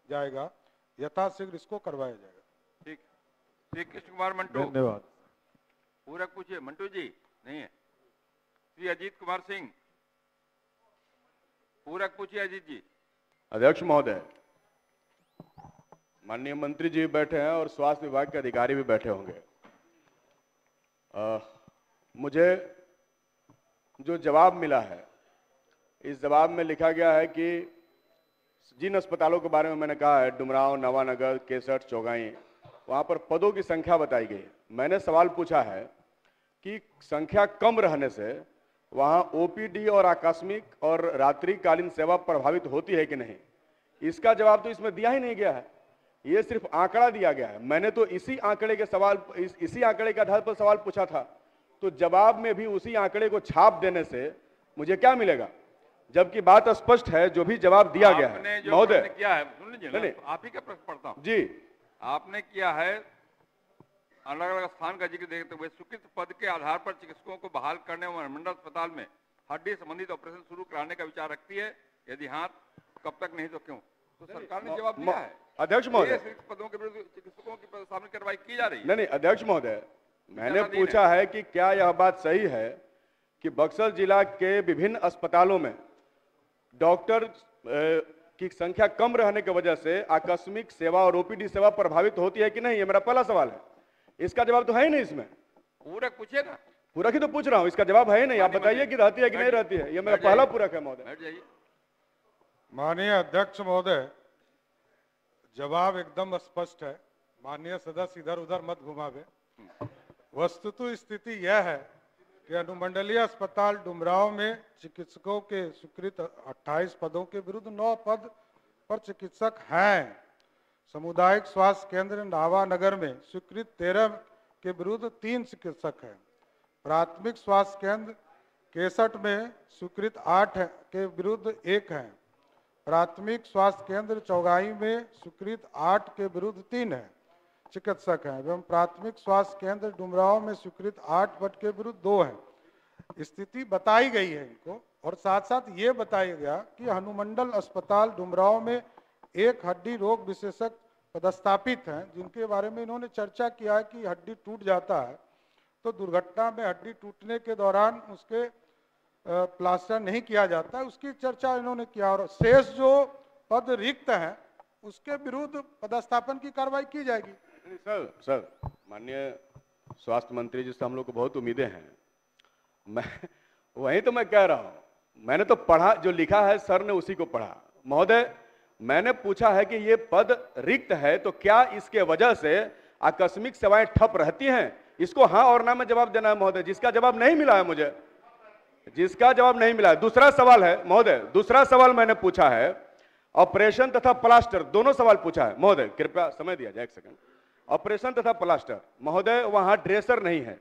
Speaker 12: जाएगा। यथाशीघ्र इसको करवाया जाएगा।
Speaker 2: श्री कृष्ण कुमार मंटू।
Speaker 24: धन्यवाद।
Speaker 2: पूरक पूछिए मंटू जी नहीं है। श्री अजीत कुमार सिंह। पूरक पूछिए अजीत जी।
Speaker 25: अध्यक्ष महोदय माननीय मंत्री जी बैठे हैं और स्वास्थ्य विभाग के अधिकारी भी बैठे होंगे। अ, मुझे जो जवाब मिला है इस जवाब में लिखा गया है कि जिन अस्पतालों के बारे में मैंने कहा है डुमराव नवानगर केसठ चौगाई वहाँ पर पदों की संख्या बताई गई। मैंने सवाल पूछा है कि संख्या कम रहने से वहाँ ओपीडी और आकस्मिक और रात्रिकालीन सेवा प्रभावित होती है कि नहीं? इसका जवाब तो इसमें दिया ही नहीं गया है। ये सिर्फ़ आंकड़ा दिया गया है। मैंने तो इसी आंकड़े के सवाल इस, इसी आंकड़े के आधार पर सवाल पूछा था। तो जवाब में भी उसी आंकड़े को छाप देने से मुझे क्या मिलेगा? जबकि बात स्पष्ट है जो भी जवाब दिया गया है। महोदय।
Speaker 2: क्या है
Speaker 25: नहीं, नहीं।
Speaker 2: आप ही का प्रश्न पढ़ता हूँ।
Speaker 25: जी।
Speaker 2: आपने किया है अलग अलग स्थान का ज़िक्र देखते हुए स्वीकृत पद के आधार पर चिकित्सकों को बहाल करने और मंडल अस्पताल में हड्डी संबंधित ऑपरेशन शुरू कराने का विचार रखती है। यदि हाँ कब तक नहीं तो क्यों? तो सरकार ने जवाब दिया है।
Speaker 25: अध्यक्ष महोदय।
Speaker 2: पदों के विरुद्ध चिकित्सकों की सामने कार्रवाई की जा रही है।
Speaker 25: नहीं नहीं अध्यक्ष महोदय मैंने पूछा है। कि क्या यह बात सही है कि बक्सर जिला के विभिन्न अस्पतालों में डॉक्टर की संख्या कम रहने की वजह से आकस्मिक सेवा और ओपीडी सेवा प्रभावित होती है कि नहीं ये मेरा पहला सवाल है। इसका जवाब तो है ही नहीं इसमें।
Speaker 2: पूरा पूछे ना
Speaker 25: पूरक ही तो पूछ रहा हूँ इसका जवाब है ही नहीं। आप बताइए कि रहती है कि नहीं रहती है। ये मेरा पहला पूरक है महोदय।
Speaker 12: माननीय अध्यक्ष महोदय जवाब एकदम स्पष्ट है। माननीय सदस्य इधर उधर मत घुमावे वस्तुतः स्थिति यह है कि अनुमंडलीय अस्पताल डुमराव में चिकित्सकों के स्वीकृत 28 पदों के विरुद्ध 9 पद पर चिकित्सक हैं। सामुदायिक स्वास्थ्य केंद्र नावानगर में स्वीकृत 13 के विरुद्ध तीन चिकित्सक हैं। प्राथमिक स्वास्थ्य केंद्र केसठ में स्वीकृत आठ के विरुद्ध एक है। प्राथमिक स्वास्थ्य केंद्र चौगाई में स्वीकृत आठ के विरुद्ध तीन है। चिकित्सक हैं। एवं प्राथमिक स्वास्थ्य केंद्र डुमराव में स्वीकृत आठ पद के विरुद्ध दो हैं। स्थिति बताई गई है इनको, और साथ साथ ये बताया गया कि हनुमंडल अस्पताल डुमराव में एक हड्डी रोग विशेषज्ञ पदस्थापित हैं, जिनके बारे में इन्होंने चर्चा किया है कि हड्डी टूट जाता है तो दुर्घटना में हड्डी टूटने के दौरान उसके प्लास्टर नहीं किया जाता। उसकी चर्चा इन्होंने किया, और शेष जो पद रिक्त हैं, उसके विरुद्ध पदस्थापन की कार्रवाई की जाएगी।
Speaker 25: सर सर, माननीय स्वास्थ्य मंत्री जी से हम लोग को बहुत उम्मीदें हैं। मैं, वही तो मैं कह रहा हूँ, मैंने तो पढ़ा, जो लिखा है, सर ने उसी को पढ़ा। महोदय, मैंने पूछा है कि ये पद रिक्त है तो क्या इसके वजह से आकस्मिक सेवाएँ ठप रहती हैं? इसको हाँ और ना में जवाब देना है, महोदय, जिसका जवाब नहीं मिला है मुझे। जिसका जवाब नहीं मिला है। दूसरा सवाल है, महोदय, दूसरा सवाल मैंने पूछा है, ऑपरेशन तथा प्लास्टर, दोनों सवाल पूछा है। महोदय, कृपया समय दिया जाए एक सेकंड। ऑपरेशन तथा प्लास्टर। महोदय वहाँ ड्रेसर नहीं है।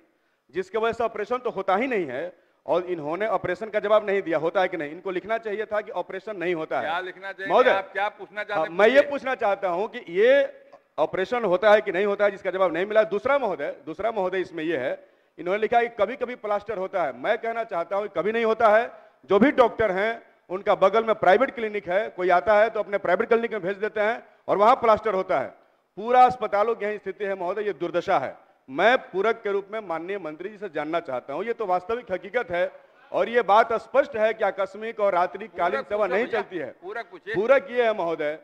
Speaker 25: जिसकी वजह से ऑपरेशन तो होता ही नहीं है और इन्होंने ऑपरेशन का जवाब नहीं दिया। होता है कि नहीं? इनको लिखना चाहिए था कि ऑपरेशन नहीं होता
Speaker 2: क्या
Speaker 25: है
Speaker 2: लिखना चाहिए?
Speaker 25: महोदय
Speaker 2: आप क्या पूछना चाहते
Speaker 25: हाँ,
Speaker 2: हैं
Speaker 25: मैं ये पूछना चाहता हूँ कि ये ऑपरेशन होता है कि नहीं होता है जिसका जवाब नहीं मिला। दूसरा महोदय दूसरा महोदय इसमें यह है इन्होंने लिखा है कि कभी कभी प्लास्टर होता है। मैं कहना चाहता हूँ कभी नहीं होता है। जो भी डॉक्टर हैं उनका बगल में प्राइवेट क्लिनिक है। कोई आता है तो अपने प्राइवेट क्लिनिक में भेज देते हैं और वहाँ प्लास्टर होता है। पूरा अस्पतालों की यही स्थिति है महोदय ये दुर्दशा है। मैं पूरक के रूप में माननीय मंत्री जी से जानना चाहता हूँ। ये तो वास्तविक हकीकत है और ये बात स्पष्ट है कि आकस्मिक और रात्रिकालीन
Speaker 2: पूरक
Speaker 25: सेवा नहीं चलती है।
Speaker 2: पूरक
Speaker 25: पूरक ये है महोदय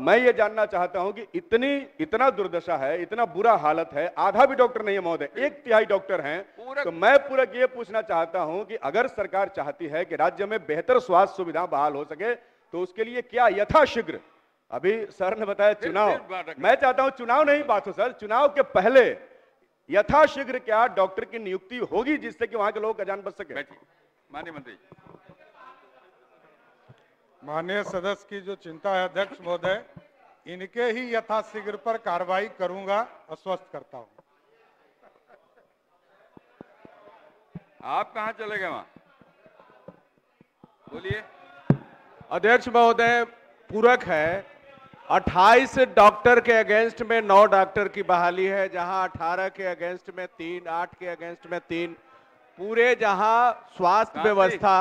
Speaker 25: मैं ये जानना चाहता हूँ कि इतनी इतना दुर्दशा है इतना बुरा हालत है आधा भी डॉक्टर नहीं है महोदय एक तिहाई डॉक्टर हैं। तो मैं पूरक ये पूछना चाहता हूँ कि अगर सरकार चाहती है कि राज्य में बेहतर स्वास्थ्य सुविधा बहाल हो सके तो उसके लिए क्या यथाशीघ्र अभी सर ने बताया चुनाव। मैं चाहता हूँ चुनाव नहीं बात हो सर चुनाव के पहले यथाशीघ्र क्या डॉक्टर की नियुक्ति होगी जिससे कि वहाँ के लोगों का जान बच सके
Speaker 2: माननीय मंत्री
Speaker 12: माननीय सदस्य की जो चिंता है अध्यक्ष महोदय इनके ही यथाशीघ्र पर कार्रवाई करूँगा आश्वस्त करता हूँ।
Speaker 2: आप कहा चले गए वहाँ? बोलिए।
Speaker 26: अध्यक्ष महोदय पूरक है 28 डॉक्टर के अगेंस्ट में नौ डॉक्टर की बहाली है जहाँ 18 के अगेंस्ट में तीन आठ के अगेंस्ट में तीन। पूरे जहाँ स्वास्थ्य व्यवस्था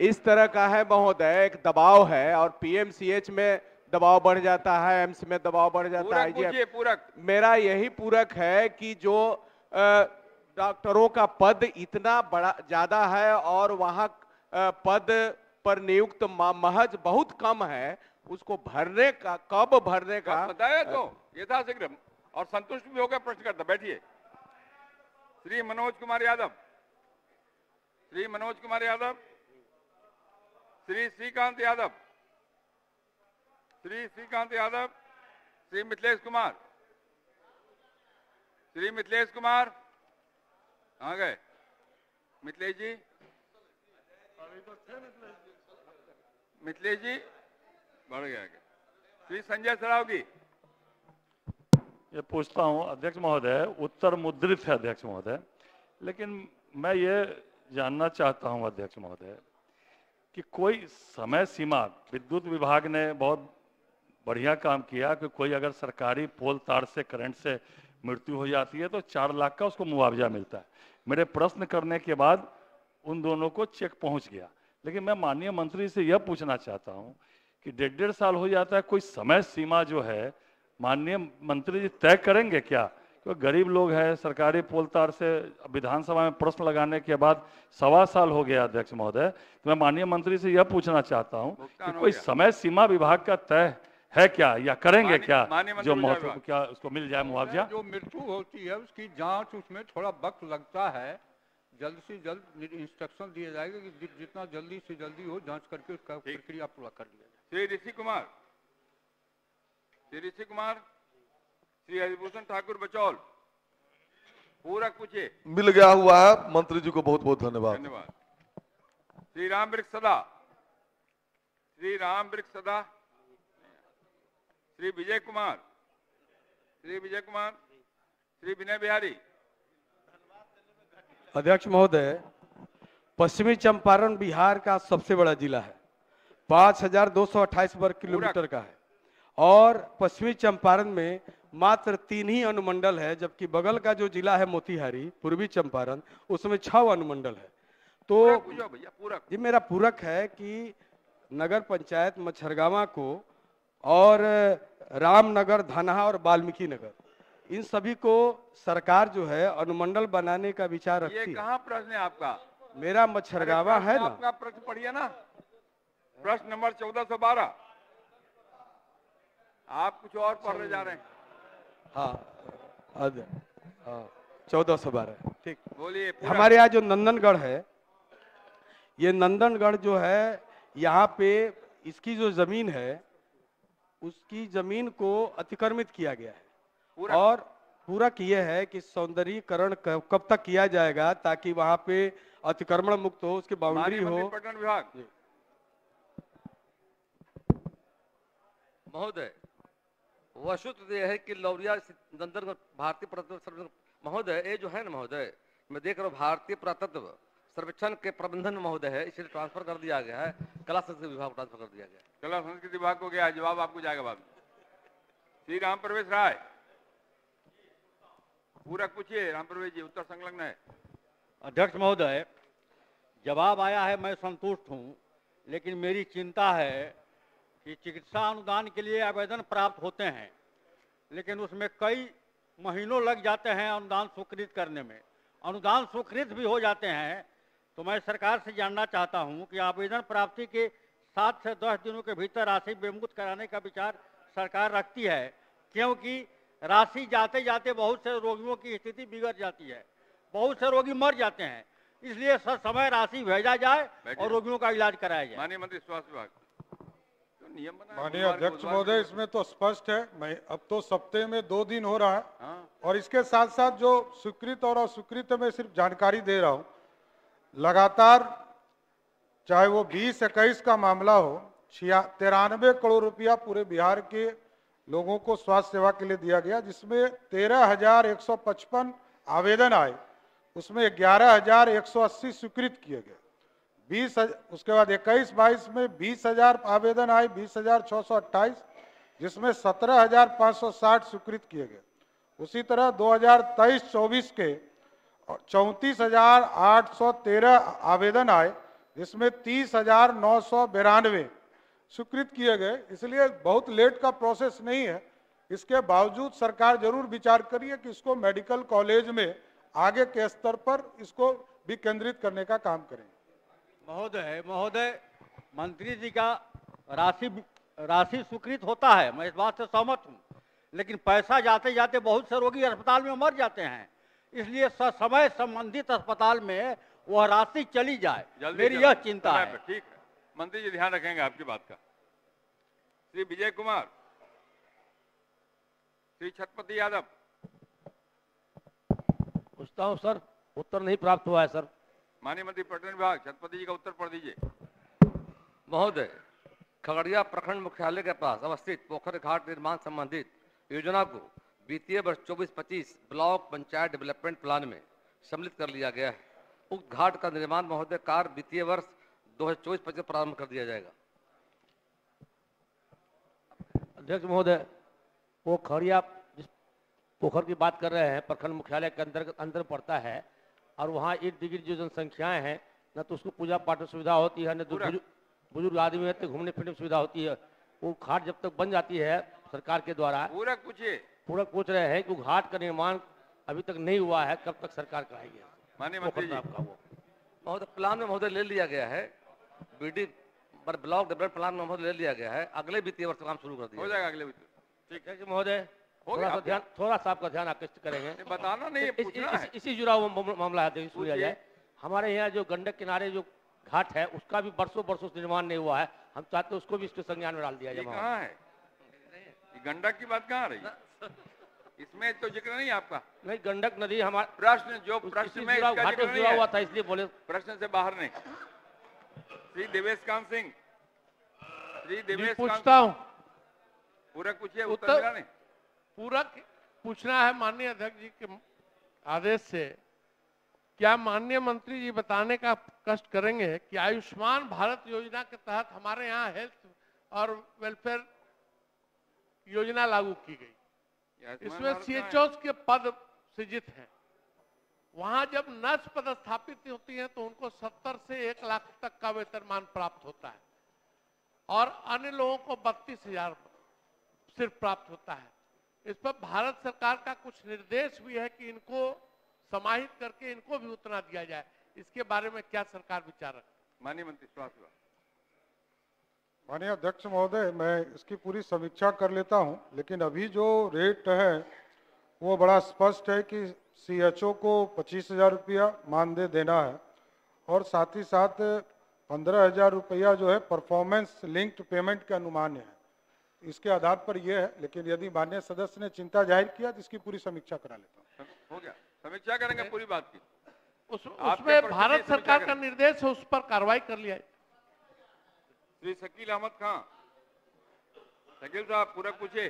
Speaker 26: इस तरह का है महोदय एक दबाव है और पीएमसीएच में दबाव बढ़ जाता है एम्स में दबाव बढ़ जाता है
Speaker 2: पूछिए पूरक।
Speaker 26: मेरा यही पूरक है कि जो डॉक्टरों का पद इतना बड़ा ज़्यादा है और वहाँ पद पर नियुक्त महज बहुत कम है उसको भरने का कब भरने का?
Speaker 2: बताया तो यथाशीघ्र और संतुष्ट भी होकर प्रश्न करता बैठिए। श्री मनोज कुमार यादव। श्री मनोज कुमार यादव। श्री श्रीकांत यादव। श्री श्रीकांत यादव। श्री मिथिलेश कुमार। श्री मिथिलेश कुमार। कहा गए? मिथिलेश जी। मिथिलेश जी। बढ़ गया श्री संजय सरावगी
Speaker 27: ये पूछता हूँ, अध्यक्ष महोदय, उत्तर मुद्रित है अध्यक्ष महोदय, लेकिन मैं ये जानना चाहता हूँ अध्यक्ष महोदय, कि कोई समय सीमा, विद्युत विभाग ने बहुत बढ़िया काम किया कि कोई अगर सरकारी पोल तार से, करंट से मृत्यु हो जाती है तो चार लाख का उसको मुआवजा मिलता है। मेरे प्रश्न करने के बाद उन दोनों को चेक पहुँच गया। लेकिन मैं माननीय मंत्री से यह पूछना चाहता हूँ कि डेढ़ डेढ़ साल हो जाता है कोई समय सीमा जो है माननीय मंत्री जी तय करेंगे क्या? क्योंकि गरीब लोग हैं सरकारी पोल तार से विधानसभा में प्रश्न लगाने के बाद सवा साल हो गया अध्यक्ष महोदय। तो मैं माननीय मंत्री से यह पूछना चाहता हूँ कि कोई समय सीमा विभाग का तय है क्या या करेंगे क्या? जो महत्व क्या उसको मिल जाए मुआवजा?
Speaker 4: जो मृत्यु होती है उसकी जाँच उसमें थोड़ा वक्त लगता है। जल्द से जल्द इंस्ट्रक्शन दिया जाएगा कि जितना जल्दी से जल्दी हो जाँच करके उसका प्रक्रिया पूरा कर लिया जाए।
Speaker 2: श्री ऋषि कुमार। श्री ऋषि कुमार श्री हरिभूषण ठाकुर बचौल। पूरक पूछिए।
Speaker 17: मिल गया हुआ है। मंत्री जी को बहुत बहुत धन्यवाद।
Speaker 2: धन्यवाद। श्री राम वृक्ष सदा। श्री राम वृक्ष सदा। श्री विजय कुमार। श्री विजय कुमार। श्री विनय बिहारी।
Speaker 16: अध्यक्ष महोदय पश्चिमी चंपारण बिहार का सबसे बड़ा जिला है। पाँच हज़ार दो सौ अट्ठाईस वर्ग किलोमीटर का है। और पश्चिमी चंपारण में मात्र तीन ही अनुमंडल है जबकि बगल का जो जिला है मोतिहारी पूर्वी चंपारण उसमें छह अनुमंडल है। तो
Speaker 2: भैया पूरक
Speaker 16: जी मेरा पूरक है कि नगर पंचायत मच्छरगावा को और रामनगर धनहा और वाल्मीकि नगर इन सभी को सरकार जो है अनुमंडल बनाने का विचार
Speaker 2: ये
Speaker 16: रखती है।
Speaker 2: कहाँ प्रश्न है आपका?
Speaker 16: मेरा मच्छरगावा है ना।
Speaker 2: आपका प्रश्न पढ़िए ना। प्रश्न नंबर चौदह सौ बारह। आप कुछ और पढ़ने जा रहे हैं।
Speaker 16: हाँ चौदह सौ बारह ठीक।
Speaker 2: बोलिए
Speaker 16: हमारे यहाँ जो नंदनगढ़ है ये नंदनगढ़ जो है यहाँ पे इसकी जो ज़मीन है उसकी ज़मीन को अतिक्रमित किया गया है। पूरा? और पूरा किए है कि सौंदर्यीकरण कब तक किया जाएगा ताकि वहाँ पे अतिक्रमण मुक्त हो उसकी बाउंड्री हो।
Speaker 2: मंत्री पटन विभाग।
Speaker 15: महोदय वस्तुतः यह है कि लौरिया नंदनगढ़ भारतीय पुरातत्व सर्वेक्षण महोदय ये जो है ना महोदय मैं देख रहा हूँ भारतीय पुरातत्व सर्वेक्षण के प्रबंधन महोदय है इसे ट्रांसफ़र कर दिया गया है कला संस्कृति विभाग को ट्रांसफ़र कर दिया गया है।
Speaker 2: कला संस्कृति विभाग को गया जवाब आपको जाएगा बाद में। श्री राम प्रवेश राय। पूरक पूछिए राम प्रवेश जी उत्तर संलग्न है।
Speaker 28: अध्यक्ष महोदय जवाब आया है मैं संतुष्ट हूँ लेकिन मेरी चिंता है कि चिकित्सा अनुदान के लिए आवेदन प्राप्त होते हैं लेकिन उसमें कई महीनों लग जाते हैं अनुदान स्वीकृत करने में। अनुदान स्वीकृत भी हो जाते हैं तो मैं सरकार से जानना चाहता हूँ कि आवेदन प्राप्ति के सात से दस दिनों के भीतर राशि बेमुक्त कराने का विचार सरकार रखती है क्योंकि राशि जाते जाते बहुत से रोगियों की स्थिति बिगड़ जाती है बहुत से रोगी मर जाते हैं इसलिए सर समय राशि भेजा जाए और रोगियों का इलाज कराया जाए।
Speaker 2: माननीय मंत्री स्वास्थ्य विभाग।
Speaker 12: माननीय अध्यक्ष महोदय इसमें तो स्पष्ट है मैं अब तो सप्ताह में दो दिन हो रहा है।
Speaker 2: हाँ।
Speaker 12: और इसके साथ साथ जो स्वीकृत और अस्वीकृत में सिर्फ़ जानकारी दे रहा हूँ लगातार चाहे वो बीस इक्कीस का मामला हो छिया तिरानवे करोड़ रुपया पूरे बिहार के लोगों को स्वास्थ्य सेवा के लिए दिया गया जिसमें तेरह हज़ार एक सौ पचपन आवेदन आए उसमें ग्यारह हज़ार एक सौ अस्सी स्वीकृत किए गए। बीस उसके बाद इक्कीस, बाईस में बीस हज़ार आवेदन आए, बीस हज़ार छः सौ अट्ठाईस, जिसमें सत्रह हज़ार पाँच सौ साठ स्वीकृत किए गए। उसी तरह दो हज़ार तेईस, चौबीस के चौंतीस हज़ार आठ सौ तेरह आवेदन आए, जिसमें तीस हज़ार नौ सौ बिरानवे स्वीकृत किए गए। इसलिए बहुत लेट का प्रोसेस नहीं है। इसके बावजूद सरकार ज़रूर विचार करिए कि इसको मेडिकल कॉलेज में आगे के स्तर पर इसको भी केंद्रित करने का काम करें
Speaker 28: महोदय महोदय मंत्री जी का राशि राशि स्वीकृत होता है मैं इस बात से सहमत हूँ। लेकिन पैसा जाते जाते बहुत से रोगी अस्पताल में मर जाते हैं। इसलिए स- समय संबंधित अस्पताल में वह राशि चली जाए। मेरी यह चिंता है।
Speaker 2: ठीक है। मंत्री जी ध्यान रखेंगे आपकी बात का। श्री विजय कुमार श्री छत्रपति यादव।
Speaker 29: पूछता हूँ सर उत्तर नहीं प्राप्त हुआ है सर।
Speaker 2: माननीय मंत्री पर्यटन विभाग छत्रपति जी का उत्तर पढ़ दीजिए।
Speaker 15: महोदय खगड़िया प्रखंड मुख्यालय के पास अवस्थित पोखर घाट निर्माण संबंधित योजना को वित्तीय वर्ष 24-25 ब्लॉक पंचायत डेवलपमेंट प्लान में सम्मिलित कर लिया गया है। उक्त घाट का निर्माण महोदय कार्य वित्तीय वर्ष 2024-25 प्रारंभ कर दिया जाएगा।
Speaker 29: अध्यक्ष महोदय वो खड़िया जिस पोखर की बात कर रहे हैं प्रखंड मुख्यालय के अंदर अंदर पड़ता है और वहाँ इर्द गिर्द जो जनसंख्याएँ हैं न तो उसको पूजा पाठ की सुविधा होती है न तो बुज़ुर्ग आदमी है तो घूमने फिरने की सुविधा होती है। वो घाट जब तक बन जाती है सरकार के द्वारा
Speaker 2: पूरा पूछिए।
Speaker 29: पूरा पूछ रहे हैं कि घाट का निर्माण अभी तक नहीं हुआ है कब तक सरकार कराएगी
Speaker 2: माननीय मंत्री जी।
Speaker 29: आपका वो।
Speaker 15: महोदय प्लान में महोदय ले लिया गया है। बीडी पर ब्लॉक डेवलपमेंट प्लान में महोदय ले लिया गया है। अगले वित्तीय वर्ष काम शुरू कर दिया
Speaker 2: हो जाएगा अगले वित्त
Speaker 15: ठीक
Speaker 29: है। महोदय। थोड़ा सा ध्यान थोड़ा सा आपका ध्यान आकर्षित करेंगे।
Speaker 2: बताना नहीं है,
Speaker 29: इस- इस- इस- इसी जुड़ा हुआ मामला है लिया जाए हमारे यहाँ जो गंडक किनारे जो घाट है उसका भी बरसों बरसों से निर्माण नहीं हुआ है। हम चाहते हैं उसको भी इसके संज्ञान में डाल दिया जाए
Speaker 2: कहाँ है? ये गंडक की बात कहाँ रही इसमें तो ज़िक्र नहीं आपका।
Speaker 29: नहीं गंडक नदी हमारा
Speaker 2: प्रश्न जो प्रश्न में
Speaker 29: घाटों जुड़ा हुआ था इसलिए बोले।
Speaker 2: प्रश्न से बाहर नहीं। श्री देवेश कांत सिंह। श्री देवेश
Speaker 30: पूछता हूँ।
Speaker 2: पूरक पूछिए उत्तर
Speaker 30: उत्तर-
Speaker 2: मिला नहीं?
Speaker 30: पूरक पूछना है माननीय अध्यक्ष जी के आदेश से क्या माननीय मंत्री जी बताने का कष्ट करेंगे कि आयुष्मान भारत योजना के तहत हमारे यहाँ हेल्थ और वेलफेयर योजना लागू की गई? इसमें सी
Speaker 2: है?
Speaker 30: के पद सृजित हैं। वहाँ जब नर्स पदस्थापित होती हैं तो उनको 70 से एक लाख तक का वेतनमान प्राप्त होता है। और अन्य लोगों को बत्तीस हज़ार सिर्फ़ प्राप्त होता है। इस पर भारत सरकार का कुछ निर्देश भी है कि इनको समाहित करके इनको भी उतना दिया जाए। इसके बारे में क्या सरकार विचार रखती
Speaker 2: माननीय मंत्री स्वास्थ्य
Speaker 12: माननीय अध्यक्ष महोदय मैं इसकी पूरी समीक्षा कर लेता हूँ लेकिन अभी जो रेट है वो बड़ा स्पष्ट है कि सीएचओ को पच्चीस हज़ार रुपया मानदेय देना है और साथ ही साथ पंद्रह हज़ार रुपया जो है परफॉर्मेंस लिंक्ड पेमेंट के अनुमान है। इसके आधार पर यह है लेकिन यदि मान्य सदस्य ने चिंता ज़ाहिर किया तो इसकी पूरी समीक्षा करा लेता हूँ।
Speaker 2: हो गया। समीक्षा करेंगे पूरी बात की।
Speaker 30: उस, उसमें भारत सरकार का निर्देश है उस पर कार्रवाई कर लिया
Speaker 2: श्री शकील अहमद खां शकील साहब पूरक पूछिए।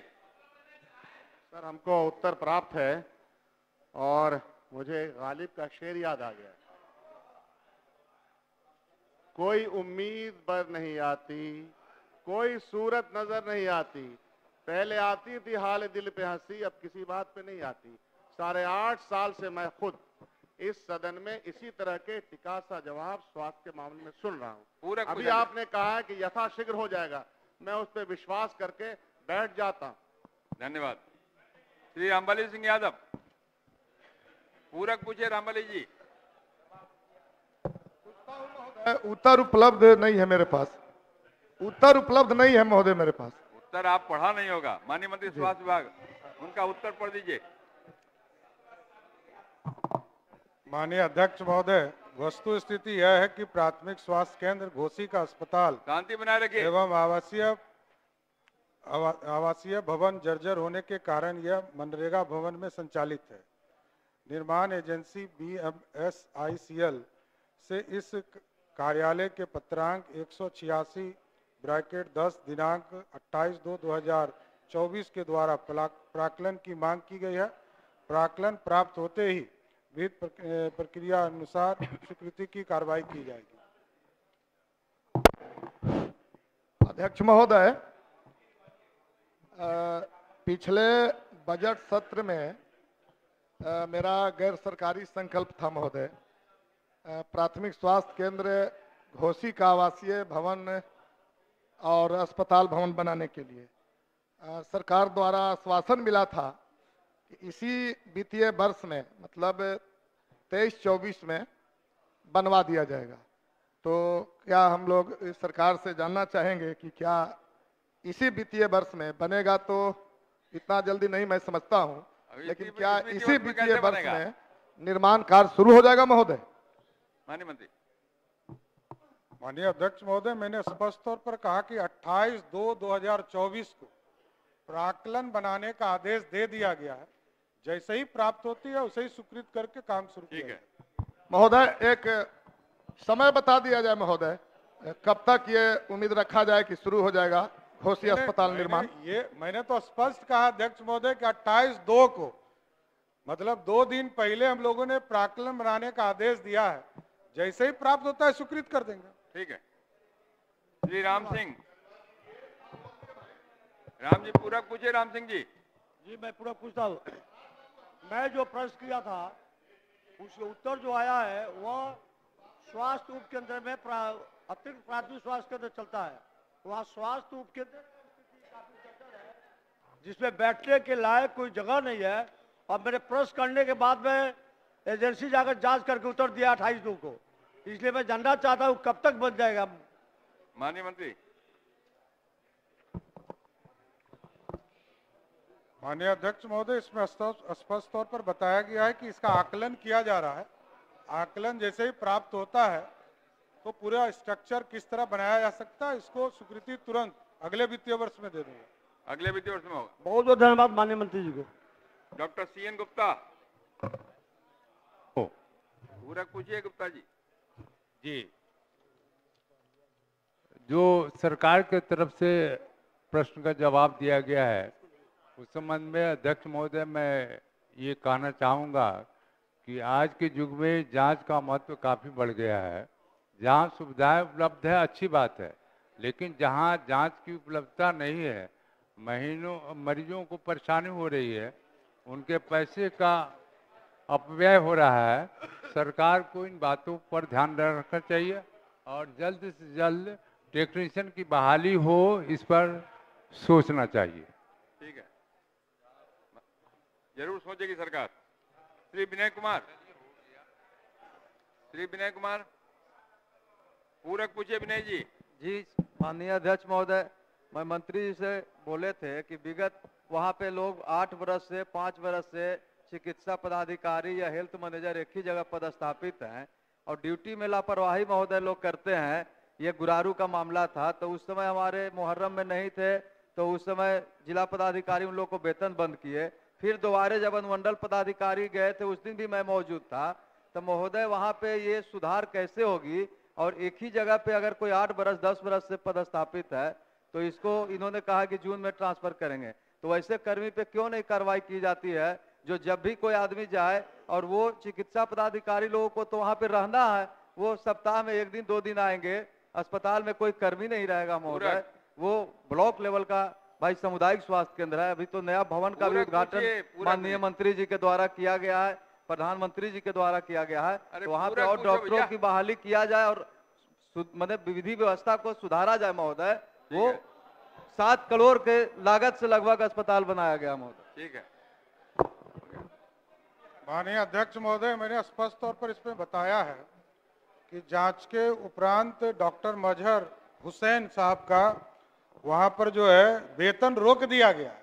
Speaker 31: सर हमको उत्तर प्राप्त है और मुझे गालिब का शेर याद आ गया कोई उम्मीद पर नहीं आती कोई सूरत नज़र नहीं आती। पहले आती थी हाल दिल पे हँसी अब किसी बात पे नहीं आती। साढ़े आठ साल से मैं खुद इस सदन में इसी तरह के टिका सा जवाब स्वास्थ्य के मामले में सुन रहा हूँ। अभी आपने कहा है कि यथाशीघ्र हो जाएगा। मैं उस पर विश्वास करके बैठ जाता हूँ।
Speaker 2: धन्यवाद। श्री रामबली सिंह यादव। पूरक पूछे रामबली जी।
Speaker 31: उत्तर उपलब्ध नहीं है मेरे पास। उत्तर उपलब्ध नहीं है महोदय मेरे पास।
Speaker 2: उत्तर आप पढ़ा नहीं होगा। माननीय मंत्री स्वास्थ्य विभाग उनका उत्तर पढ़ दीजिए।
Speaker 12: माननीय अध्यक्ष महोदय वस्तु स्थिति यह है कि प्राथमिक स्वास्थ्य केंद्र घोसी का अस्पताल
Speaker 2: शांति बनाए रखिए।
Speaker 12: एवं आवासीय आवा- आवासीय भवन जर्जर होने के कारण यह मनरेगा भवन में संचालित है। निर्माण agency B M S I C L से इस कार्यालय के पत्रांक एक सौ छियासी ब्रैकेट दस दिनांक 28 दो 2024 के द्वारा प्राकलन की मांग की गई है। प्राकलन प्राप्त होते ही अ, प्रक्रिया अनुसार स्वीकृति की कार्रवाई की जाएगी।
Speaker 31: अध्यक्ष महोदय पिछले बजट सत्र में अ, मेरा गैर सरकारी संकल्प था महोदय। प्राथमिक स्वास्थ्य केंद्र घोसी का आवासीय भवन और अस्पताल भवन बनाने के लिए। अ, सरकार द्वारा आश्वासन मिला था कि इसी वित्तीय वर्ष में मतलब तेईस चौबीस में बनवा दिया जाएगा। तो क्या हम लोग सरकार से जानना चाहेंगे कि क्या इसी वित्तीय वर्ष में बनेगा तो इतना जल्दी नहीं मैं समझता हूँ लेकिन क्या
Speaker 2: इसी वित्तीय वर्ष में
Speaker 31: निर्माण कार्य शुरू हो जाएगा महोदय?
Speaker 2: माननीय मंत्री।
Speaker 12: माननीय अध्यक्ष महोदय मैंने स्पष्ट तौर पर कहा कि 28 दो 2024 को प्राकलन बनाने का आदेश दे दिया गया है। जैसे ही प्राप्त होती है उसे ही स्वीकृत करके काम शुरू किया जाएगा।
Speaker 31: महोदय एक समय बता दिया जाए महोदय कब तक ये उम्मीद रखा जाए कि शुरू हो जाएगा घोसी अस्पताल निर्माण?
Speaker 12: ये मैंने तो स्पष्ट कहा अध्यक्ष महोदय कि 28 दो को मतलब दो दिन पहले हम लोगों ने प्राकलन बनाने का आदेश दिया है। जैसे ही प्राप्त होता है स्वीकृत कर देंगे।
Speaker 2: ठीक है। श्री राम सिंह। राम जी पूरक पूछिए राम सिंह जी।
Speaker 32: जी, मैं पूरा पूछता हूँ। मैं जो प्रश्न किया था, उसके उत्तर जो आया है, वह स्वास्थ्य उप केंद्र में प्रा- अतिरिक्त प्राथमिक स्वास्थ्य केंद्र चलता है। वहाँ स्वास्थ्य उप केंद्र जिसमें बैठने के लायक कोई जगह नहीं है। और मेरे प्रश्न करने के बाद में एजेंसी जाकर जाँच करके उत्तर दिया अट्ठाईस दो को। इसलिए मैं जानना चाहता हूँ कब तक बन जाएगा?
Speaker 2: माननीय मंत्री।
Speaker 12: माननीय अध्यक्ष महोदय इसमें स्पष्ट तौर पर बताया गया है कि इसका आकलन किया जा रहा है। आकलन जैसे ही प्राप्त होता है तो पूरा स्ट्रक्चर किस तरह बनाया जा सकता है इसको स्वीकृति तुरंत अगले वित्तीय वर्ष में दे दूँगा।
Speaker 2: अगले वित्तीय वर्ष में होगा।
Speaker 32: बहुत बहुत धन्यवाद माननीय मंत्री जी को।
Speaker 2: Doctor C N Gupta. पूरक पूछिए गुप्ता जी।
Speaker 33: जी। जो सरकार के तरफ़ से प्रश्न का जवाब दिया गया है, उस संबंध में अध्यक्ष महोदय, मैं ये कहना चाहूँगा कि आज के युग में जाँच का महत्व काफ़ी बढ़ गया है। जहाँ सुविधाएँ उपलब्ध है, अच्छी बात है, लेकिन जहाँ जाँच की उपलब्धता नहीं है, महीनों, मरीजों को परेशानी हो रही है, उनके पैसे का अपव्यय हो रहा है सरकार को इन बातों पर ध्यान रखना चाहिए और जल्द से जल्द टेक्नीशियन की बहाली हो इस पर सोचना चाहिए।
Speaker 2: ठीक है। ज़रूर सोचेगी सरकार। श्री विनय कुमार। श्री विनय कुमार। पूरक पूछिए विनय जी।
Speaker 13: जी माननीय अध्यक्ष महोदय मैं मंत्री जी से बोले थे कि विगत वहाँ पे लोग आठ वर्ष से पाँच वर्ष से चिकित्सा पदाधिकारी या हेल्थ मैनेजर एक ही जगह पदस्थापित हैं और ड्यूटी में लापरवाही महोदय लोग करते हैं। ये गुरारू का मामला था। तो उस समय हमारे मुहर्रम में नहीं थे। तो उस समय जिला पदाधिकारी उन लोग को वेतन बंद किए। फिर दोबारे जब अनुमंडल पदाधिकारी गए थे उस दिन भी मैं मौजूद था। तो महोदय, वहाँ पे ये सुधार कैसे होगी? और एक ही जगह पे अगर कोई आठ बरस, दस बरस से पदस्थापित है तो इसको इन्होंने कहा कि जून में ट्रांसफ़र करेंगे। तो वैसे कर्मी पे क्यों नहीं कार्रवाई की जाती है? जो जब भी कोई आदमी जाए और वो चिकित्सा पदाधिकारी लोगों को तो वहाँ पे रहना है वो सप्ताह में एक दिन दो दिन आएँगे अस्पताल में कोई कर्मी नहीं रहेगा महोदय। वो ब्लॉक लेवल का भाई सामुदायिक स्वास्थ्य केंद्र है। अभी तो नया भवन का भी उद्घाटन माननीय मंत्री जी के द्वारा किया गया है प्रधानमंत्री जी के द्वारा किया गया है। तो वहाँ पे और डॉक्टरों की बहाली किया जाए और मतलब विधि व्यवस्था को सुधारा जाए महोदय वो सात करोड़ के लागत से लगभग अस्पताल बनाया गया महोदय।
Speaker 2: ठीक है।
Speaker 12: माननीय अध्यक्ष महोदय मैंने स्पष्ट तौर पर इसमें बताया है कि जाँच के उपरांत डॉक्टर मजहर हुसैन साहब का वहाँ पर जो है वेतन रोक दिया गया है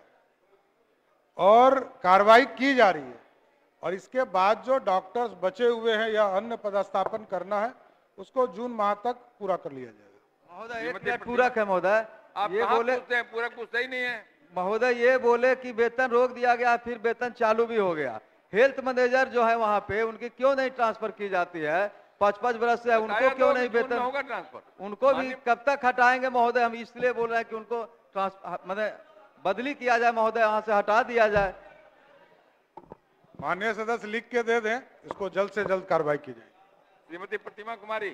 Speaker 12: और कार्रवाई की जा रही है। और इसके बाद जो डॉक्टर्स बचे हुए हैं या अन्य पदस्थापन करना है उसको जून माह तक पूरा कर लिया जाएगा।
Speaker 13: महोदय एक मिनट पूरक है महोदय।
Speaker 2: आप
Speaker 13: ये बोले
Speaker 2: पूछते हैं? पूरक पूछते ही नहीं है।
Speaker 13: महोदय ये बोले कि वेतन रोक दिया गया फिर वेतन चालू भी हो गया। हेल्थ मैनेजर जो है वहाँ पे उनकी क्यों नहीं ट्रांसफ़र की जाती है? पाँच पाँच बरस से उनको
Speaker 2: तो
Speaker 13: क्यों नहीं वेतन?
Speaker 2: होगा ट्रांसफ़र।
Speaker 13: उनको भी कब तक हटाएँगे महोदय? हम इसलिए बोल रहे हैं कि उनको मतलब बदली किया जाए महोदय यहाँ से हटा दिया जाए।
Speaker 12: माननीय सदस्य लिख के दे दें इसको जल्द से जल्द कार्रवाई की जाए।
Speaker 2: श्रीमती प्रतिमा कुमारी।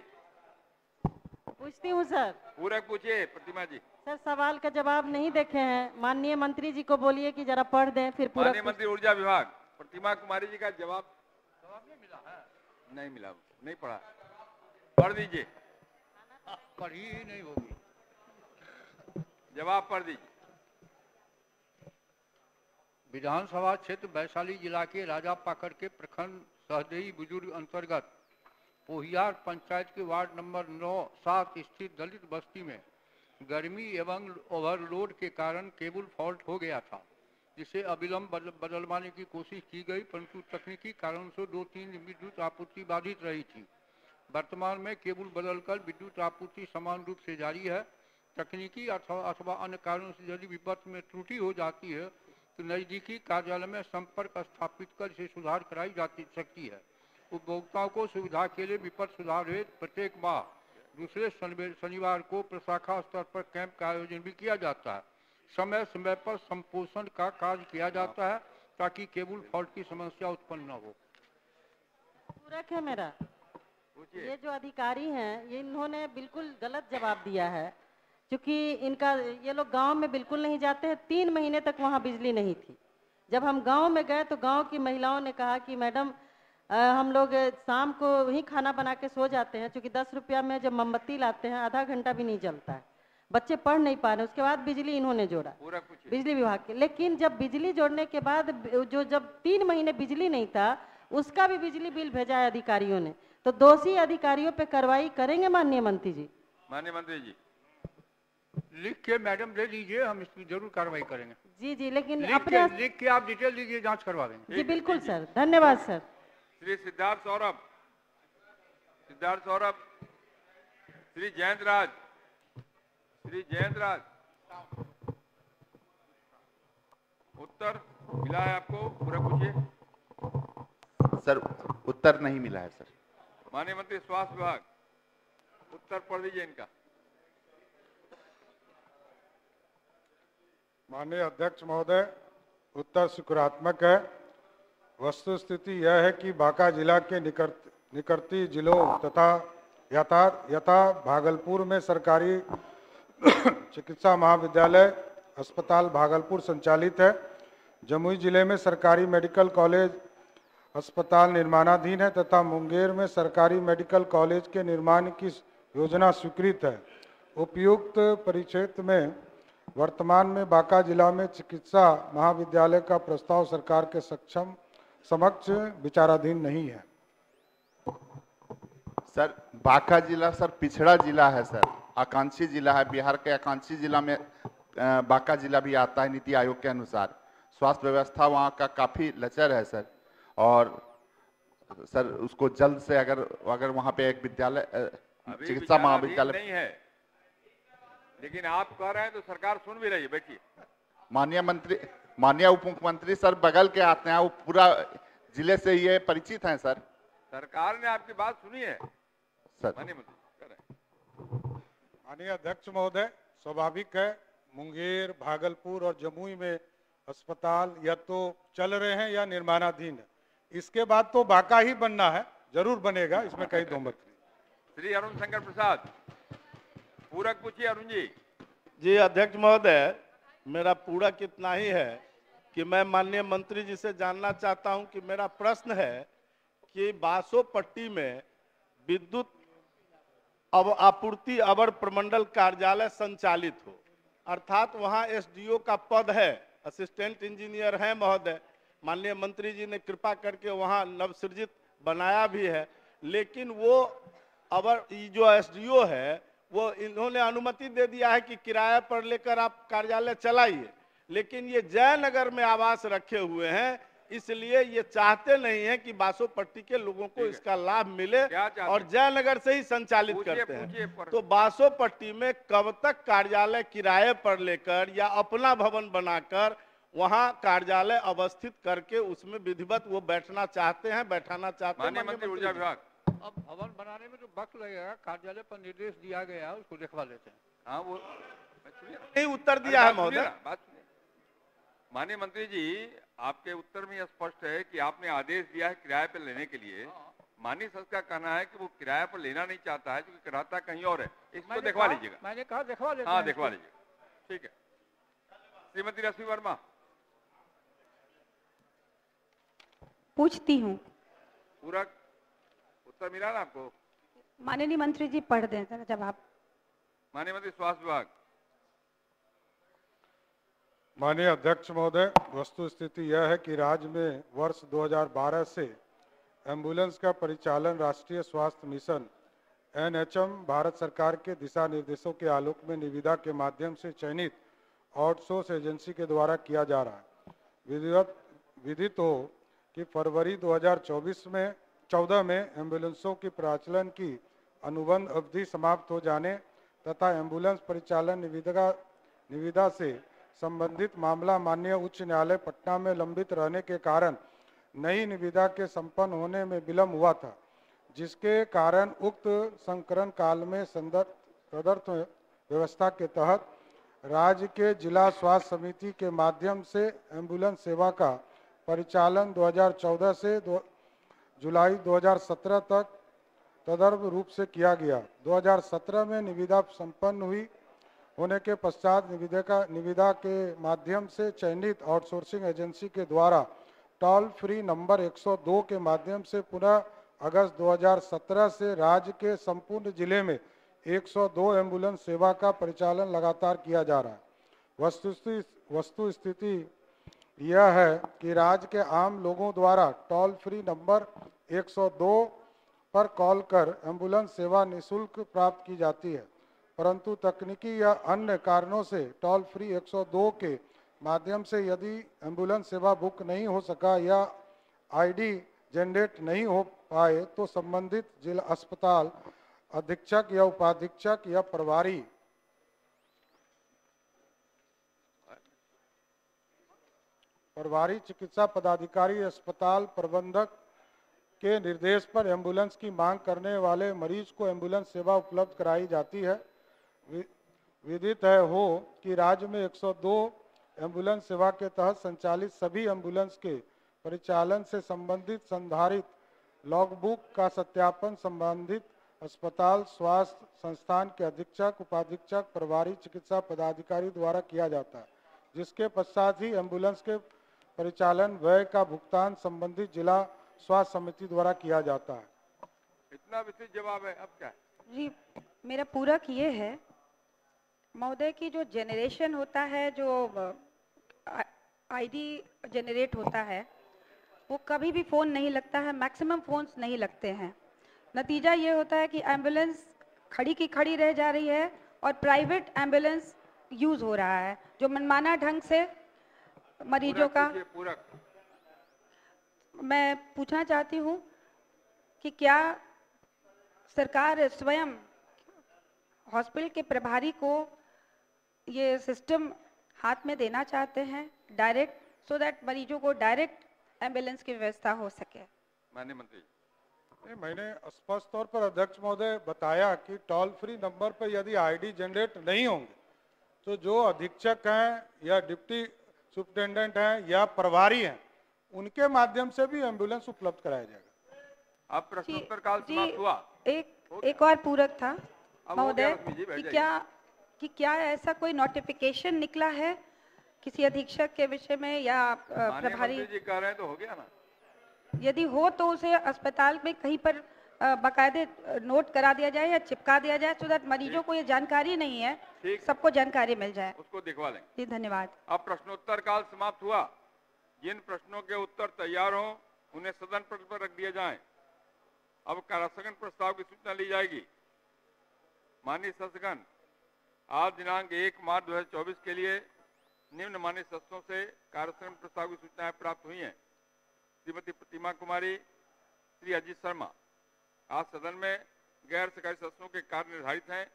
Speaker 23: पूछती हूँ सर।
Speaker 2: पूरा पूछिए प्रतिमा जी।
Speaker 23: सर सवाल का जवाब नहीं देखे हैं। माननीय मंत्री जी को बोलिए कि जरा पढ़ दें फिर पूरा
Speaker 2: माननीय मंत्री ऊर्जा विभाग। प्रतिमा कुमारी जी का जवाब जवाब नहीं मिला है। नहीं मिला नहीं पढ़ा। पढ़ दीजिए।
Speaker 4: पढ़ी ही नहीं होगी।
Speaker 2: जवाब पढ़ दीजिए।
Speaker 4: विधानसभा क्षेत्र वैशाली जिला के राजा पाकर के प्रखंड सहदेई बुज़ुर्ग अंतर्गत पोहियार पंचायत के वार्ड नंबर नौ सात स्थित दलित बस्ती में गर्मी एवं ओवरलोड के कारण केबल फॉल्ट हो गया था। जिसे अविलंब बदल, बदलवाने की कोशिश की गई परंतु तकनीकी कारण से दो तीन विद्युत आपूर्ति बाधित रही थी। वर्तमान में केबल बदलकर विद्युत आपूर्ति समान रूप से जारी है। तकनीकी अथवा अथवा अन्य कारणों से यदि विपत में त्रुटि हो जाती है तो नजदीकी कार्यालय में संपर्क स्थापित कर इसे सुधार कराई जाती सकती है। उपभोक्ताओं को सुविधा के लिए विपत्त सुधार हेतु प्रत्येक माह दूसरे शनिवार को प्रशाखा स्तर पर कैंप का आयोजन भी किया जाता है। समय समय पर संपोषण का कार्य किया जाता है ताकि केबल फॉल्ट की समस्या उत्पन्न न हो।
Speaker 23: पूरक है मेरा। ये जो अधिकारी हैं ये इन्होंने बिल्कुल गलत जवाब दिया है क्योंकि इनका ये लोग गाँव में बिल्कुल नहीं जाते हैं। तीन महीने तक वहाँ बिजली नहीं थी। जब हम गाँव में गए तो गाँव की महिलाओं ने कहा कि मैडम हम लोग शाम को ही खाना बना के सो जाते हैं क्योंकि दस रुपया में जब मोमबत्ती लाते हैं आधा घंटा भी नहीं जलता है। बच्चे पढ़ नहीं पा रहे उसके बाद बिजली इन्होंने जोड़ा।
Speaker 2: पूरा पूछिए
Speaker 23: बिजली विभाग के। लेकिन जब बिजली जोड़ने के बाद जो जब तीन महीने बिजली नहीं था उसका भी बिजली बिल भेजा है अधिकारियों ने। तो दोषी अधिकारियों पे कार्रवाई करेंगे माननीय मंत्री जी।
Speaker 2: माननीय मंत्री जी।
Speaker 4: लिख के मैडम दे दीजिए हम इसकी ज़रूर कार्रवाई करेंगे।
Speaker 23: जी जी लेकिन
Speaker 4: लिख
Speaker 23: अपने
Speaker 4: के लिख के आप डिटेल दीजिए जाँच करवा देंगे।
Speaker 23: जी बिल्कुल सर। धन्यवाद सर।
Speaker 2: श्री सिद्धार्थ सौरभ। सिद्धार्थ सौरभ। श्री जयंत राज। श्री जयंत राज उत्तर मिला है आपको? पूरा पूछिए।
Speaker 3: सर उत्तर नहीं मिला है सर।
Speaker 2: माननीय मंत्री स्वास्थ्य विभाग। उत्तर पढ़ लीजिए इनका।
Speaker 12: माननीय अध्यक्ष महोदय उत्तर सकारात्मक है। वस्तु स्थिति यह है कि बांका जिला के निकट निकटती जिलों तथा यथा यथा भागलपुर में सरकारी चिकित्सा महाविद्यालय अस्पताल भागलपुर संचालित है। जमुई ज़िले में सरकारी मेडिकल कॉलेज अस्पताल निर्माणाधीन है तथा मुंगेर में सरकारी मेडिकल कॉलेज के निर्माण की योजना स्वीकृत है। उपयुक्त परिक्षेत्र में वर्तमान में बांका जिला में चिकित्सा महाविद्यालय का प्रस्ताव सरकार के सक्षम समक्ष विचाराधीन नहीं है।
Speaker 3: सर, बांका जिला सर, पिछड़ा जिला है सर। आकांक्षी जिला है बिहार के आकांक्षी जिला में बांका जिला भी आता है नीति आयोग के अनुसार। स्वास्थ्य व्यवस्था वहाँ का काफ़ी लचर है सर। और सर उसको जल्द से अगर अगर वहाँ पे एक विद्यालय चिकित्सा महाविद्यालय
Speaker 2: नहीं है। लेकिन आप कह रहे हैं तो सरकार सुन भी रही है बैठिए
Speaker 3: माननीय मंत्री माननीय उप मुख्यमंत्री सर बगल के आते हैं वो पूरा ज़िले से ये परिचित हैं सर।
Speaker 2: सरकार ने आपकी बात सुनी है।
Speaker 3: सर।
Speaker 2: माननीय मंत्री।
Speaker 12: माननीय अध्यक्ष महोदय स्वाभाविक है मुंगेर भागलपुर और जमुई में अस्पताल या तो चल रहे हैं या निर्माणाधीन है। इसके बाद तो बाका ही बनना है ज़रूर बनेगा इसमें कहीं दो मत नहीं।
Speaker 2: श्री अरुण शंकर प्रसाद पूरक पूछिए अरुण जी।
Speaker 6: जी अध्यक्ष महोदय मेरा पूरा कितना ही है कि मैं माननीय मंत्री जी से जानना चाहता हूँ कि मेरा प्रश्न है कि बासो पट्टी में विद्युत अब आपूर्ति अवर प्रमंडल कार्यालय संचालित हो। अर्थात वहाँ एसडीओ का पद है, असिस्टेंट इंजीनियर है महोदय। माननीय मंत्री जी ने कृपा करके वहाँ नवसृजित बनाया भी है, लेकिन वो अवर जो एसडीओ है, वो इन्होंने अनुमति दे दिया है कि किराए पर लेकर आप कार्यालय चलाइए। लेकिन ये जयनगर में आवास रखे हुए हैं इसलिए ये चाहते नहीं है कि बासोपट्टी के लोगों को इसका लाभ मिले और जयनगर से ही संचालित करते हैं। तो बासोपट्टी में कब तक कार्यालय किराए पर लेकर या अपना भवन बनाकर वहाँ कार्यालय अवस्थित करके उसमें विधिवत वो बैठना चाहते हैं बैठाना चाहते हैं?
Speaker 2: मंत्री ऊर्जा विभाग।
Speaker 4: अब भवन बनाने में जो वक्त लगेगा कार्यालय पर निर्देश दिया गया है उसको लिखवा लेते हैं।
Speaker 2: हाँ वो
Speaker 6: नहीं उत्तर दिया है महोदय।
Speaker 2: माननीय मंत्री जी आपके उत्तर में यह स्पष्ट है कि आपने आदेश दिया है किराए पर लेने के लिए। माननीय सदस्य का कहना है कि वो किराए पर लेना नहीं चाहता है क्योंकि कराता कहीं और है। इसको
Speaker 4: मैंने
Speaker 2: दिखवा लीजिएगा।
Speaker 4: मैंने कहा दिखवा
Speaker 2: हाँ
Speaker 4: हैं
Speaker 2: दिखवा। लीजिएगा। ठीक है। श्रीमती रश्मि वर्मा।
Speaker 34: पूछती हूँ।
Speaker 2: पूरा उत्तर मिला ना आपको?
Speaker 34: माननीय मंत्री जी पढ़ दें जरा जवाब।
Speaker 2: माननीय मंत्री स्वास्थ्य विभाग।
Speaker 12: माननीय अध्यक्ष महोदय, वस्तु स्थिति यह है कि राज्य में वर्ष 2012 से एंबुलेंस का परिचालन राष्ट्रीय स्वास्थ्य मिशन, एनएचएम, भारत सरकार के दिशा निर्देशों के आलोक में निविदा के माध्यम से चयनित आउटसोर्स एजेंसी के द्वारा किया जा रहा है। विधिवत विदित हो कि फरवरी 2024 में, चौदह में एम्बुलेंसों की प्राचलन की अनुबंध अवधि समाप्त हो जाने तथा एंबुलेंस परिचालन निविदा निविदा से संबंधित मामला माननीय उच्च न्यायालय पटना में लंबित रहने के कारण नई निविदा के संपन्न होने में विलम्ब हुआ था जिसके कारण उक्त संकरण काल में संदर्भ तदर्थ व्यवस्था के तहत राज्य के जिला स्वास्थ्य समिति के माध्यम से एंबुलेंस सेवा का परिचालन 2014 से दो, जुलाई 2017 तक तदर्भ रूप से किया गया। 2017 में निविदा संपन्न हुई होने के पश्चात निविदा निविदा के माध्यम से चयनित आउटसोर्सिंग एजेंसी के द्वारा टोल फ्री नंबर 102 के माध्यम से पुनः अगस्त 2017 से राज्य के संपूर्ण ज़िले में 102 एंबुलेंस सेवा का परिचालन लगातार किया जा रहा है। वस्तु वस्तु स्थिति यह है कि राज्य के आम लोगों द्वारा टोल फ्री नंबर 102 पर कॉल कर एंबुलेंस सेवा निशुल्क प्राप्त की जाती है। परंतु तकनीकी या अन्य कारणों से टोल फ्री 102 के माध्यम से यदि एंबुलेंस सेवा बुक नहीं हो सका या आईडी जनरेट नहीं हो पाए तो संबंधित जिला अस्पताल अधीक्षक या उपाधीक्षक या प्रभारी। प्रभारी चिकित्सा पदाधिकारी अस्पताल प्रबंधक के निर्देश पर एंबुलेंस की मांग करने वाले मरीज़ को एंबुलेंस सेवा उपलब्ध कराई जाती है। विदित है हो कि राज्य में 102 एंबुलेंस सेवा के तहत संचालित सभी एंबुलेंस के परिचालन से संबंधित संधारित लॉगबुक का सत्यापन संबंधित अस्पताल स्वास्थ्य संस्थान के अधीक्षक उपाधीक्षक प्रभारी चिकित्सा पदाधिकारी द्वारा किया जाता है जिसके पश्चात ही एंबुलेंस के परिचालन व्यय का भुगतान संबंधित जिला स्वास्थ्य समिति द्वारा किया जाता है।
Speaker 2: इतना विस्तृत जवाब है अब क्या है?
Speaker 34: जी मेरा पूरक ये है महोदय की जो जेनरेशन होता है जो आईडी जनरेट होता है वो कभी भी फ़ोन नहीं लगता है मैक्सिमम फ़ोन्स नहीं लगते हैं। नतीजा ये होता है कि एंबुलेंस खड़ी की खड़ी रह जा रही है और प्राइवेट एंबुलेंस यूज़ हो रहा है जो मनमाना ढंग से मरीजों का मैं पूछना चाहती हूँ कि क्या सरकार स्वयं हॉस्पिटल के प्रभारी को ये सिस्टम हाथ में देना चाहते हैं डायरेक्ट सो दैट मरीजों को डायरेक्ट एंबुलेंस की व्यवस्था हो सके।
Speaker 2: माननीय मंत्री
Speaker 12: नहीं मैंने स्पष्ट तौर पर अध्यक्ष महोदय बताया कि टोल फ्री नंबर पर यदि आईडी जनरेट नहीं होंगे तो जो अधीक्षक हैं या डिप्टी सुप्रिटेंडेंट हैं या प्रभारी हैं उनके माध्यम से भी एंबुलेंस उपलब्ध कराया जाएगा।
Speaker 2: अब प्रश्नोत्तर काल समाप्त हुआ।
Speaker 34: एक एक और पूरक था महोदय कि क्या कि क्या ऐसा कोई नोटिफिकेशन निकला है किसी अधीक्षक के विषय में या प्रभारी?
Speaker 2: जी कह रहे हैं तो हो गया ना।
Speaker 34: यदि हो तो उसे अस्पताल में कहीं पर बाकायदे नोट करा दिया जाए या चिपका दिया जाए सो दैट मरीजों को ये जानकारी नहीं है। सबको जानकारी मिल जाए।
Speaker 2: उसको दिखवा लेंगे।
Speaker 34: जी धन्यवाद।
Speaker 2: अब प्रश्नोत्तर काल समाप्त हुआ। जिन प्रश्नों के उत्तर तैयार हो उन्हें सदन पर रख दिया जाए। अब कारासगन प्रस्ताव की सूचना ली जाएगी। माननीय सदस्यगण आज दिनांक एक मार्च 2024 के लिए निम्न मान्य सदस्यों से कार्यक्रम प्रस्ताव की सूचनाएँ प्राप्त हुई हैं। श्रीमती प्रतिमा कुमारी, श्री अजीत शर्मा, आज सदन में गैर सरकारी सदस्यों के कार्य निर्धारित हैं,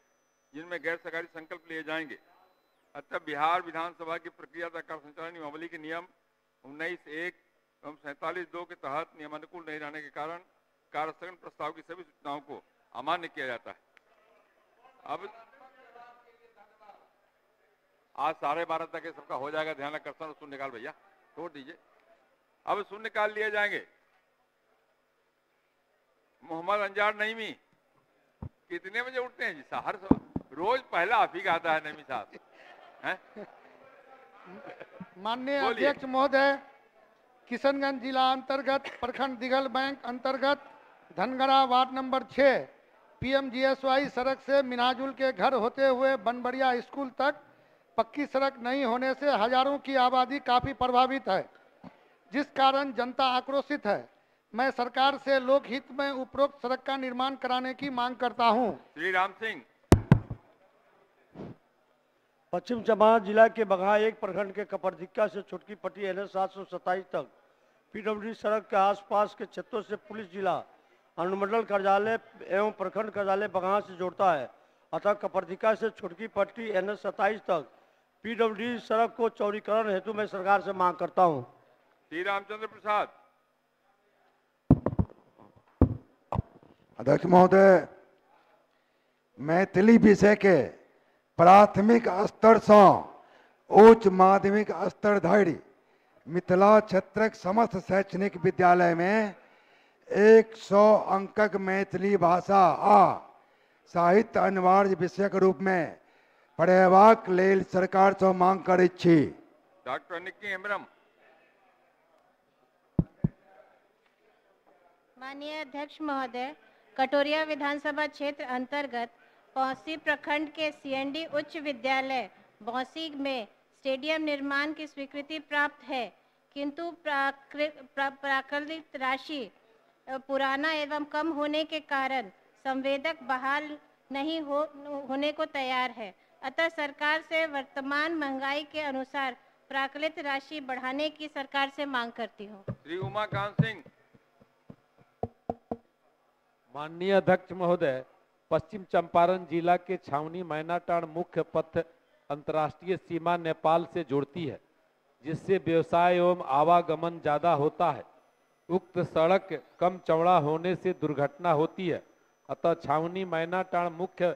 Speaker 2: जिनमें गैर सरकारी संकल्प लिए जाएँगे। अतः बिहार विधानसभा की प्रक्रिया तथा संचालन नियमावली के नियम उन्नीस एक एवं सैंतालीस दो के तहत नियमानुकूल नहीं रहने के कारण कार्यस्थगन प्रस्ताव की सभी सूचनाओं को अमान्य किया जाता है। अब आज साढ़े बारह तक ये सबका हो जाएगा ध्यान रख कर शून्य काल भैया छोड़ दीजिए। अब शून्य काल लिए जाएँगे। मोहम्मद अंजार नईमी कितने बजे उठते हैं जी हर रोज पहला आप ही आता है नईमी साहब।
Speaker 31: माननीय अध्यक्ष महोदय किशनगंज जिला अंतर्गत प्रखंड दिघल बैंक अंतर्गत धनगरा वार्ड नंबर छः पीएमजीएसवाई सड़क से मिनाजुल के घर होते हुए बनबरिया स्कूल तक पक्की सड़क नहीं होने से हज़ारों की आबादी काफ़ी प्रभावित है जिस कारण जनता आक्रोशित है। मैं सरकार से लोक हित में उपरोक्त सड़क का निर्माण कराने की मांग करता हूँ।
Speaker 2: श्री राम सिंह।
Speaker 32: पश्चिम चंपारण जिला के बघा एक प्रखंड के कपरधिक्का से छुटकी पट्टी एन एस सात तक पीडब्ल्यूडी सड़क के आसपास के क्षेत्रों से पुलिस जिला
Speaker 35: अनुमंडल कार्यालय एवं प्रखंड कार्यालय बगां से जोड़ता है। अतः कपर्तिका से छुटकी पट्टी एन एच सत्ताईस तक पीडब्ल्यूडी सड़क को चौड़ीकरण हेतु मैं सरकार से मांग करता हूँ।
Speaker 2: श्री रामचंद्र प्रसाद।
Speaker 32: अध्यक्ष महोदय मैथिली विषय के प्राथमिक स्तर से उच्च माध्यमिक स्तर धरि मिथिला क्षेत्रक समस्त शैक्षणिक विद्यालय में 100 अंकक मैथिली भाषा आ साहित्य अनिवार्य विषयक रूप में पढ़ेबाक लेल सरकार से मांग करैत छी।
Speaker 2: डॉक्टर निक्की हेम्ब्रम।
Speaker 36: माननीय अध्यक्ष महोदय कटोरिया विधानसभा क्षेत्र अंतर्गत पौसी प्रखंड के सीएनडी उच्च विद्यालय बौसी में स्टेडियम निर्माण की स्वीकृति प्राप्त है किंतु प्राकृ- प्रा- प्राकृतिक राशि पुराना एवं कम होने के कारण संवेदक बहाल नहीं हो होने को तैयार है। अतः सरकार से वर्तमान महँगाई के अनुसार प्राकृत राशि बढ़ाने की सरकार से मांग करती हूँ।
Speaker 2: श्री उमाकांत सिंह।
Speaker 11: माननीय अध्यक्ष महोदय पश्चिम चंपारण जिला के छावनी मैनाटाण मुख्य पथ अंतर्राष्ट्रीय सीमा नेपाल से जोड़ती है जिससे व्यवसाय एवं आवागमन ज़्यादा होता है। उक्त सड़क कम चौड़ा होने से दुर्घटना होती है अतः छावनी मैनाटाण मुख्य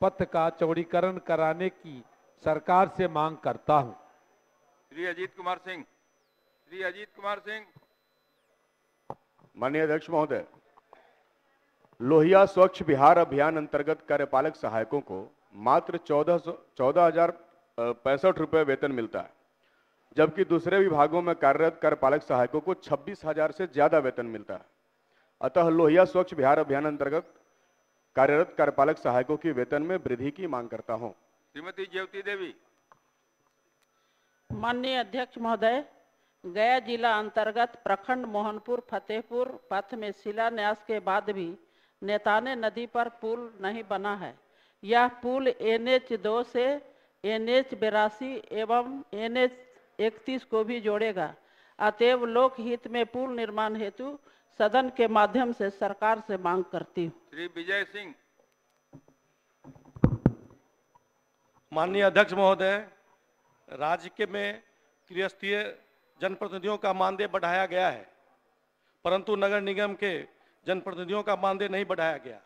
Speaker 11: पथ का चौड़ीकरण कराने की सरकार से मांग करता हूँ।
Speaker 2: श्री अजीत कुमार सिंह श्री अजीत कुमार सिंह
Speaker 25: माननीय अध्यक्ष महोदय लोहिया स्वच्छ बिहार अभियान अंतर्गत कार्यपालक सहायकों को मात्र चौदह सौ चौदह हज़ार पैंसठ रुपये वेतन मिलता है जबकि दूसरे विभागों में कार्यरत कार्यपालक सहायकों को छब्बीस हज़ार से ज़्यादा वेतन मिलता है अतः लोहिया स्वच्छ बिहार अभियान अंतर्गत कार्यरत कार्यपालक सहायकों की वेतन में वृद्धि की मांग करता हूँ।
Speaker 2: श्रीमती ज्योति देवी।
Speaker 37: माननीय अध्यक्ष महोदय गया जिला अंतर्गत प्रखंड मोहनपुर फतेहपुर पथ में शिलान्यास के बाद भी नेताने नदी पर पुल नहीं बना है। यह पुल एन एच दो से एन एच बेरासी एवं एन एच इकतीस को भी जोड़ेगा। अतएव लोकहित में पुल निर्माण हेतु सदन के माध्यम से सरकार से मांग करती हूँ।
Speaker 2: श्री विजय सिंह।
Speaker 6: माननीय अध्यक्ष महोदय राज्य के में त्रिस्तरीय जनप्रतिनिधियों का मानदेय बढ़ाया गया है परंतु नगर निगम के जनप्रतिनिधियों का मानदेय नहीं बढ़ाया गया।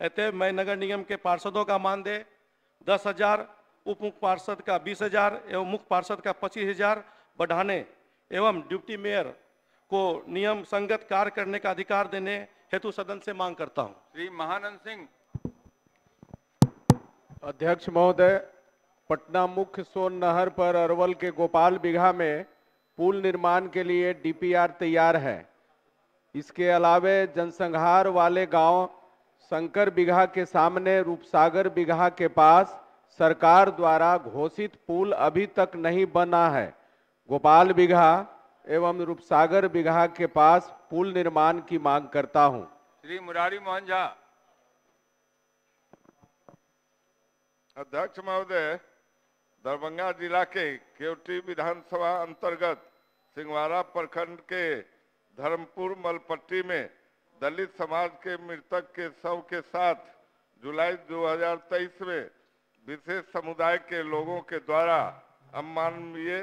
Speaker 6: अतः मैं नगर निगम के पार्षदों का मानदेय दस हज़ार उप मुख्य पार्षद का बीस हज़ार एवं मुख्य पार्षद का पच्चीस हज़ार बढ़ाने एवं डिप्टी मेयर को नियम संगत कार्य करने का अधिकार देने हेतु सदन से मांग करता हूँ।
Speaker 2: श्री महानंद सिंह।
Speaker 16: अध्यक्ष महोदय पटना मुख्य सोन नहर पर अरवल के गोपाल बिघा में पुल निर्माण के लिए डीपीआर तैयार है। इसके अलावे जनसंहार वाले गाँव शंकर बिघा के सामने रूपसागर बिघा के पास सरकार द्वारा घोषित पुल अभी तक नहीं बना है। गोपाल बिघा एवं रूपसागर बिघा के पास पुल निर्माण की मांग करता हूँ।
Speaker 2: श्री मुरारी मोहन झा।
Speaker 38: अध्यक्ष महोदय दरभंगा जिला के केवटी विधानसभा अंतर्गत सिंगवारा प्रखंड के धर्मपुर मलपट्टी में दलित समाज के मृतक के शव के साथ जुलाई 2023 में विशेष समुदाय के लोगों के द्वारा अमानवीय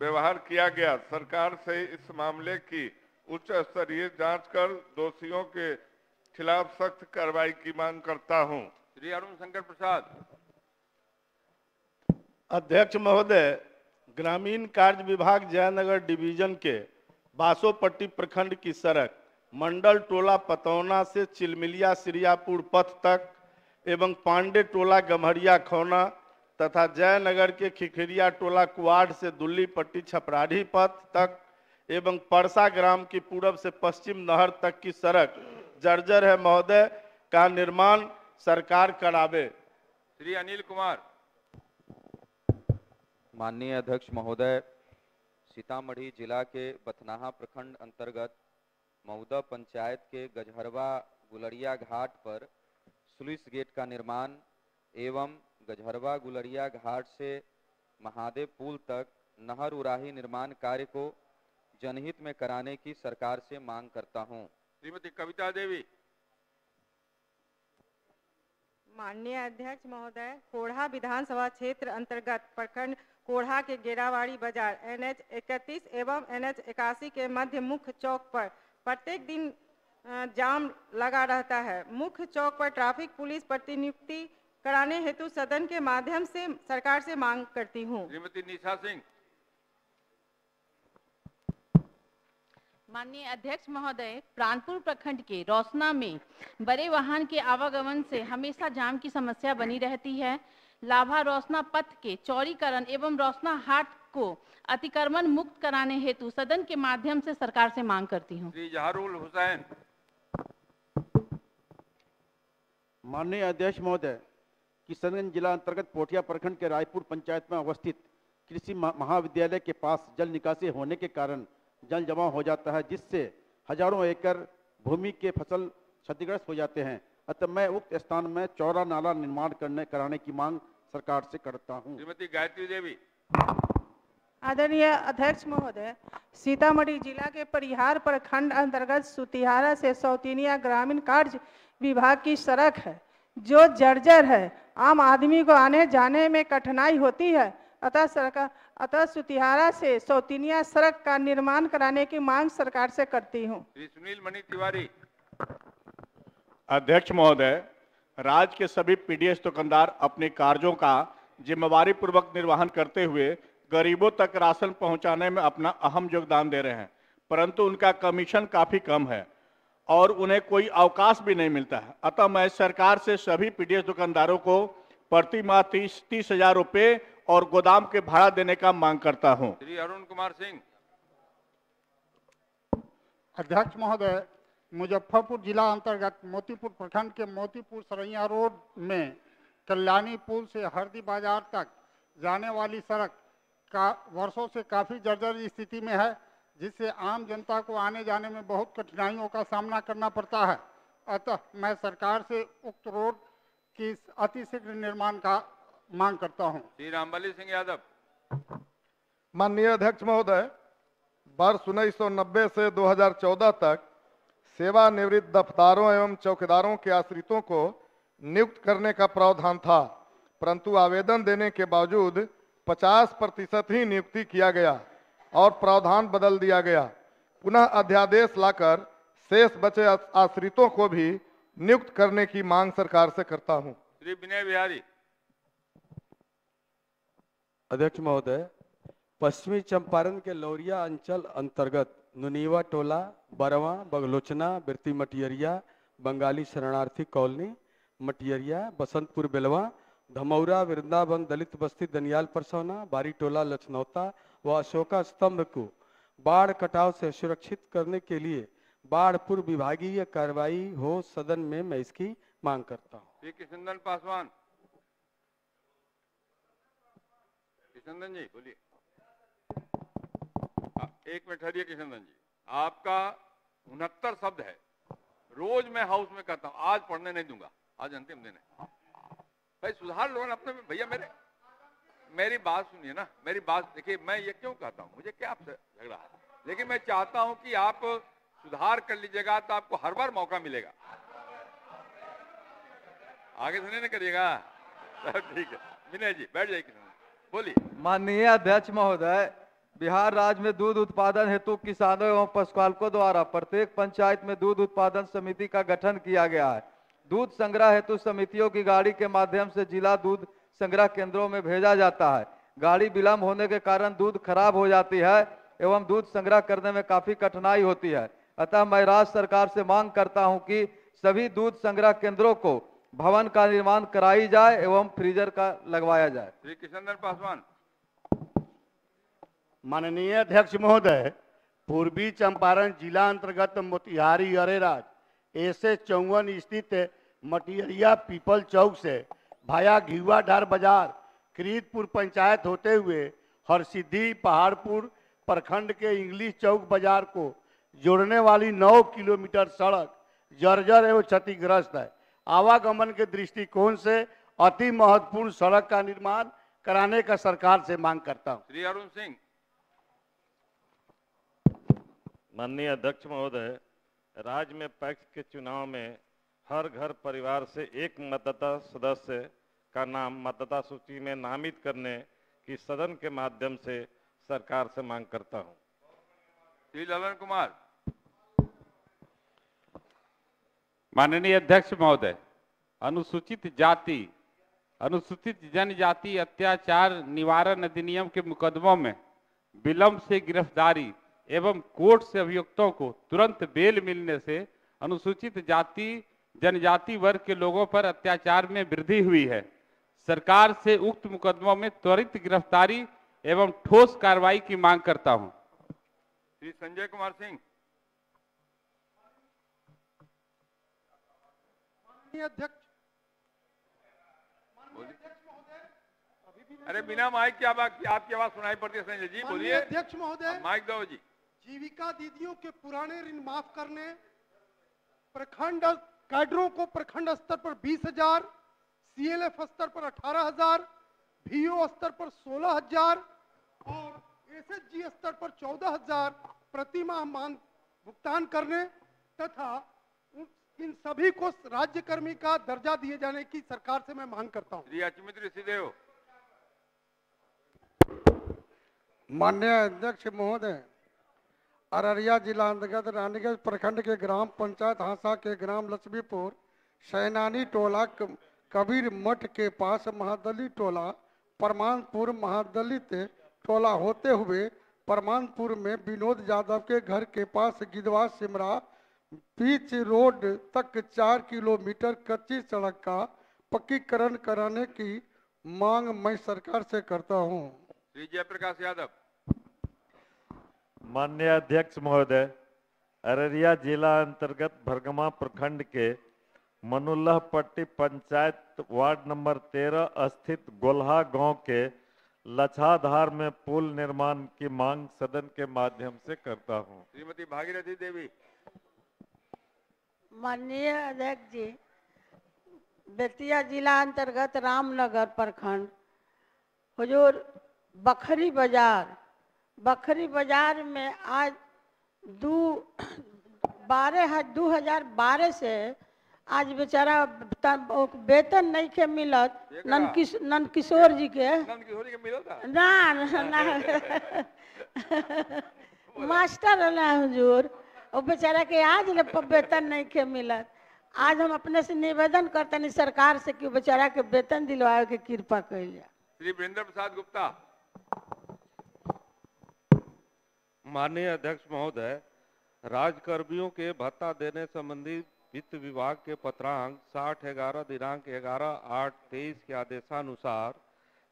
Speaker 38: व्यवहार किया गया। सरकार से इस मामले की उच्च स्तरीय जाँच कर दोषियों के खिलाफ सख्त कार्रवाई की मांग करता हूँ।
Speaker 2: श्री अरुण शंकर प्रसाद।
Speaker 6: अध्यक्ष महोदय ग्रामीण कार्य विभाग जयनगर डिवीज़न के बासोपट्टी प्रखंड की सड़क मंडल टोला पतौना से चिलमिलिया सिरियापुर पथ तक एवं पांडे टोला गम्हरिया खौना तथा जयनगर के खिखरिया टोला कुआड से दुल्ली पट्टी छपराढ़ी पथ तक एवं परसा ग्राम की पूरब से पश्चिम नहर तक की सड़क जर्जर है महोदय का निर्माण सरकार करावे।
Speaker 2: श्री अनिल कुमार।
Speaker 39: माननीय अध्यक्ष महोदय सीतामढ़ी जिला के बथनाहा प्रखंड अंतर्गत मऊदा पंचायत के गजहरवा गुलरिया घाट पर स्लुइस गेट का निर्माण एवं गजहरवा गुलरिया घाट से महादेव पुल तक नहर उराही निर्माण कार्य को जनहित में कराने की सरकार से मांग करता हूँ।
Speaker 2: श्रीमती कविता देवी
Speaker 40: माननीय अध्यक्ष महोदय कोढ़ा विधानसभा क्षेत्र अंतर्गत प्रखंड कोढ़ा के गेरावाड़ी बाज़ार एनएच 31 एवं एनएच 81 के मध्य मुख्य चौक पर प्रत्येक दिन जाम लगा रहता है मुख्य चौक पर ट्रैफ़िक पुलिस प्रतिनियुक्ति कराने हेतु सदन के माध्यम से सरकार से मांग करती हूँ।
Speaker 2: श्रीमती निशा सिंह।
Speaker 41: माननीय अध्यक्ष महोदय प्राणपुर प्रखंड के रोसना में बड़े वाहन के आवागमन से हमेशा जाम की समस्या बनी रहती है। लाभा रोसना पथ के चौड़ीकरण एवं रोसना हाट को अतिक्रमण मुक्त कराने हेतु सदन के माध्यम से सरकार से मांग करती हूँ।
Speaker 2: श्री जहारुल हुसैन।
Speaker 42: माननीय अध्यक्ष महोदय किशनगंज जिला अंतर्गत पोठिया प्रखंड के रायपुर पंचायत में अवस्थित कृषि महाविद्यालय के पास जल निकासी होने के कारण जल जमा हो जाता है जिससे हज़ारों एकड़ भूमि के फ़सल क्षतिग्रस्त हो जाते हैं। अतः मैं उक्त स्थान में चौरा नाला निर्माण करने कराने की मांग सरकार से करता हूँ।
Speaker 2: श्रीमती गायत्री देवी।
Speaker 20: आदरणीय अध्यक्ष महोदय सीतामढ़ी जिला के परिहार प्रखंड अंतर्गत सुतिहारा से सौतीनिया ग्रामीण कार्य विभाग की सड़क है। जो जर्जर है, आम आदमी को आने जाने में कठिनाई होती है। अतः सरकार अतः सुतिहारा से सौतीनिया सड़क का निर्माण कराने की मांग सरकार से करती हूँ।
Speaker 2: सुनील मणि तिवारी,
Speaker 6: अध्यक्ष महोदय राज्य के सभी पीडीएस दुकानदार अपने कार्यों का जिम्मेवारी पूर्वक निर्वहन करते हुए गरीबों तक राशन पहुँचाने में अपना अहम योगदान दे रहे हैं, परंतु उनका कमीशन काफ़ी कम है। और उन्हें कोई अवकाश भी नहीं मिलता है। अतः मैं सरकार से सभी पीडीएस दुकानदारों को प्रति माह तीस तीस हज़ार रुपये और गोदाम के भाड़ा देने का मांग करता हूँ।
Speaker 2: श्री अरुण कुमार सिंह।
Speaker 43: अध्यक्ष महोदय मुजफ्फरपुर जिला अंतर्गत मोतीपुर प्रखंड के मोतीपुर सरैया रोड में कल्याणी पुल से हरदी बाज़ार तक जाने वाली सड़क का वर्षों से काफ़ी जर्जर स्थिति में है। जिससे आम जनता को आने जाने में बहुत कठिनाइयों का सामना करना पड़ता है। अतः मैं सरकार से उक्त रोड की अतिशीघ्र निर्माण का मांग करता हूँ।
Speaker 2: श्री रामबली सिंह यादव।
Speaker 31: माननीय अध्यक्ष महोदय वर्ष 1990 से 2014 तक सेवानिवृत्त दफ्तारों एवं चौकीदारों के आश्रितों को नियुक्त करने का प्रावधान था परंतु आवेदन देने के बावजूद 50 प्रतिशत ही नियुक्ति किया गया। और प्रावधान बदल दिया गया। पुनः अध्यादेश लाकर शेष बचे आश्रितों को भी नियुक्त करने की मांग सरकार से करता हूँ।
Speaker 2: श्री विनय बिहारी।
Speaker 16: अध्यक्ष महोदय पश्चिमी चंपारण के लौरिया अंचल अंतर्गत नुनीवा टोला बरवा बगलोचना बिरती मटियरिया बंगाली शरणार्थी कॉलोनी मटियरिया बसंतपुर बेलवा धमौरा वृंदावन दलित बस्ती दनियाल परसौना बारी टोला लखनौता व अशोका स्तंभ को बाढ़ कटाव से सुरक्षित करने के लिए बाढ़ पूर्व विभागीय कार्रवाई हो सदन में मैं इसकी मांग करता हूँ।
Speaker 2: किशनंदन पासवान। किशनंदन जी, बोलिए। एक मिनट ठहरिए किशनंदन जी। आपका उनहत्तर शब्द है। रोज मैं हाउस में कहता हूँ। आज पढ़ने नहीं दूँगा। आज अंतिम दिन है। भाई, सुधार लो अपने भैया मेरे। मेरी बात सुनिए ना, मेरी बात देखिए, मैं ये क्यों कहता हूँ? मुझे क्या आपसे झगड़ा है? लेकिन मैं चाहता हूँ कि आप सुधार कर लीजिएगा तो आपको हर बार मौका मिलेगा। आगे सुने ना करिएगा। ठीक है। विनय जी, बैठ जाइए बोलिए।
Speaker 13: माननीय अध्यक्ष महोदय, बिहार राज्य में दूध उत्पादन हेतु किसानों एवं पशुपालकों द्वारा प्रत्येक पंचायत में दूध उत्पादन समिति का गठन किया गया है। दूध संग्रह हेतु समितियों की गाड़ी के माध्यम से जिला दूध संग्रह केंद्रों में भेजा जाता है। गाड़ी विलम्ब होने के कारण दूध खराब हो जाती है एवं दूध संग्रह करने में काफ़ी कठिनाई होती है। अतः मैं राज्य सरकार से मांग करता हूँ कि सभी दूध संग्रह केंद्रों को भवन का निर्माण कराई जाए एवं फ्रीजर का लगवाया जाए।
Speaker 2: श्री किशनंदन पासवान।
Speaker 44: माननीय अध्यक्ष महोदय पूर्वी चंपारण जिला अंतर्गत मोतिहारी अरेराज ऐसे चौवन स्थित मटियरिया पीपल चौक से भाया घिवा डार बाज़ार क्रीतपुर पंचायत होते हुए हरसिद्धि पहाड़पुर प्रखंड के इंग्लिश चौक बाज़ार को जोड़ने वाली 9 किलोमीटर सड़क जर्जर एवं क्षतिग्रस्त है। आवागमन के दृष्टिकोण से अति महत्वपूर्ण सड़क का निर्माण कराने का सरकार से मांग करता हूँ।
Speaker 2: श्री अरुण सिंह।
Speaker 24: माननीय अध्यक्ष महोदय राज्य में पैक्स के चुनाव में हर घर परिवार से एक मतदाता सदस्य का नाम मतदाता सूची में नामित करने की सदन के माध्यम से सरकार से मांग करता हूँ।
Speaker 2: श्री ललन कुमार
Speaker 4: माननीय अध्यक्ष महोदय, अनुसूचित जाति, अनुसूचित जनजाति अत्याचार निवारण अधिनियम के मुकदमों में विलंब से गिरफ्तारी एवं कोर्ट से अभियुक्तों को तुरंत बेल मिलने से अनुसूचित जाति जनजाति वर्ग के लोगों पर अत्याचार में वृद्धि हुई है। सरकार से उक्त मुकदमों में त्वरित गिरफ्तारी एवं ठोस कार्रवाई की मांग करता हूँ।
Speaker 2: श्री संजय कुमार सिंह।
Speaker 45: अध्यक्ष।
Speaker 2: अरे बिना माइक की आपकी आवाज़ सुनाई पड़ती है संजय जी बोलिए।
Speaker 45: अध्यक्ष महोदय
Speaker 2: माइक दो जी।
Speaker 45: जीविका दीदियों के पुराने ऋण माफ़ करने प्रखंड कैडरों को प्रखंड स्तर पर बीस हज़ार सीएलएफ स्तर पर अठारह हज़ार भीओ स्तर पर सोलह हज़ार और एसएचजी स्तर पर चौदह हज़ार प्रति माह मान भुगतान करने तथा इन सभी को राज्य कर्मी का दर्जा दिए जाने की सरकार से मैं मांग करता हूँ।
Speaker 2: श्री ऋषिदेव
Speaker 22: माननीय अध्यक्ष महोदय अररिया जिला अंतर्गत रानीगंज प्रखंड के ग्राम पंचायत हांसा के ग्राम लक्ष्मीपुर सैनानी टोला कबीर मठ के पास महादली टोला, परमानपुर महादलित टोला होते हुए परमानपुर में विनोद यादव के घर के पास गिदवा सिमरा बीच रोड तक चार किलोमीटर कच्ची सड़क का पक्कीकरण कराने की मांग मैं सरकार से करता हूँ।
Speaker 2: श्री जयप्रकाश यादव।
Speaker 24: माननीय अध्यक्ष महोदय अररिया जिला अंतर्गत भरगमा प्रखंड के मनुल्लाह पट्टी पंचायत वार्ड नंबर तेरह स्थित गोल्हा गाँव के लछाधार में पुल निर्माण की मांग सदन के माध्यम से करता हूँ।
Speaker 2: श्रीमती भागीरथी देवी
Speaker 41: माननीय अध्यक्ष जी बेतिया जिला अंतर्गत रामनगर प्रखंड हुजूर बखरी बाज़ार बखरी बाज़ार में आज दू बारह दू हज़ार बारह से आज बेचारा वेतन नहीं के मिलत। नन किश नन किशोर जी के।
Speaker 2: था
Speaker 41: ना ना मास्टर रहना हुजूर। वो बेचारा के आज वेतन नहीं के मिलत। आज हम अपने से निवेदन करते नहीं सरकार से कि बेचारा के वेतन दिलवाए के कृपा जाए
Speaker 2: श्री वीरेंद्र प्रसाद गुप्ता।
Speaker 46: माननीय अध्यक्ष महोदय, राजकर्मियों के भत्ता देने संबंधी वित्त विभाग के पत्रांक साठ ग्यारह दिनांक ग्यारह आठ तेईस के आदेशानुसार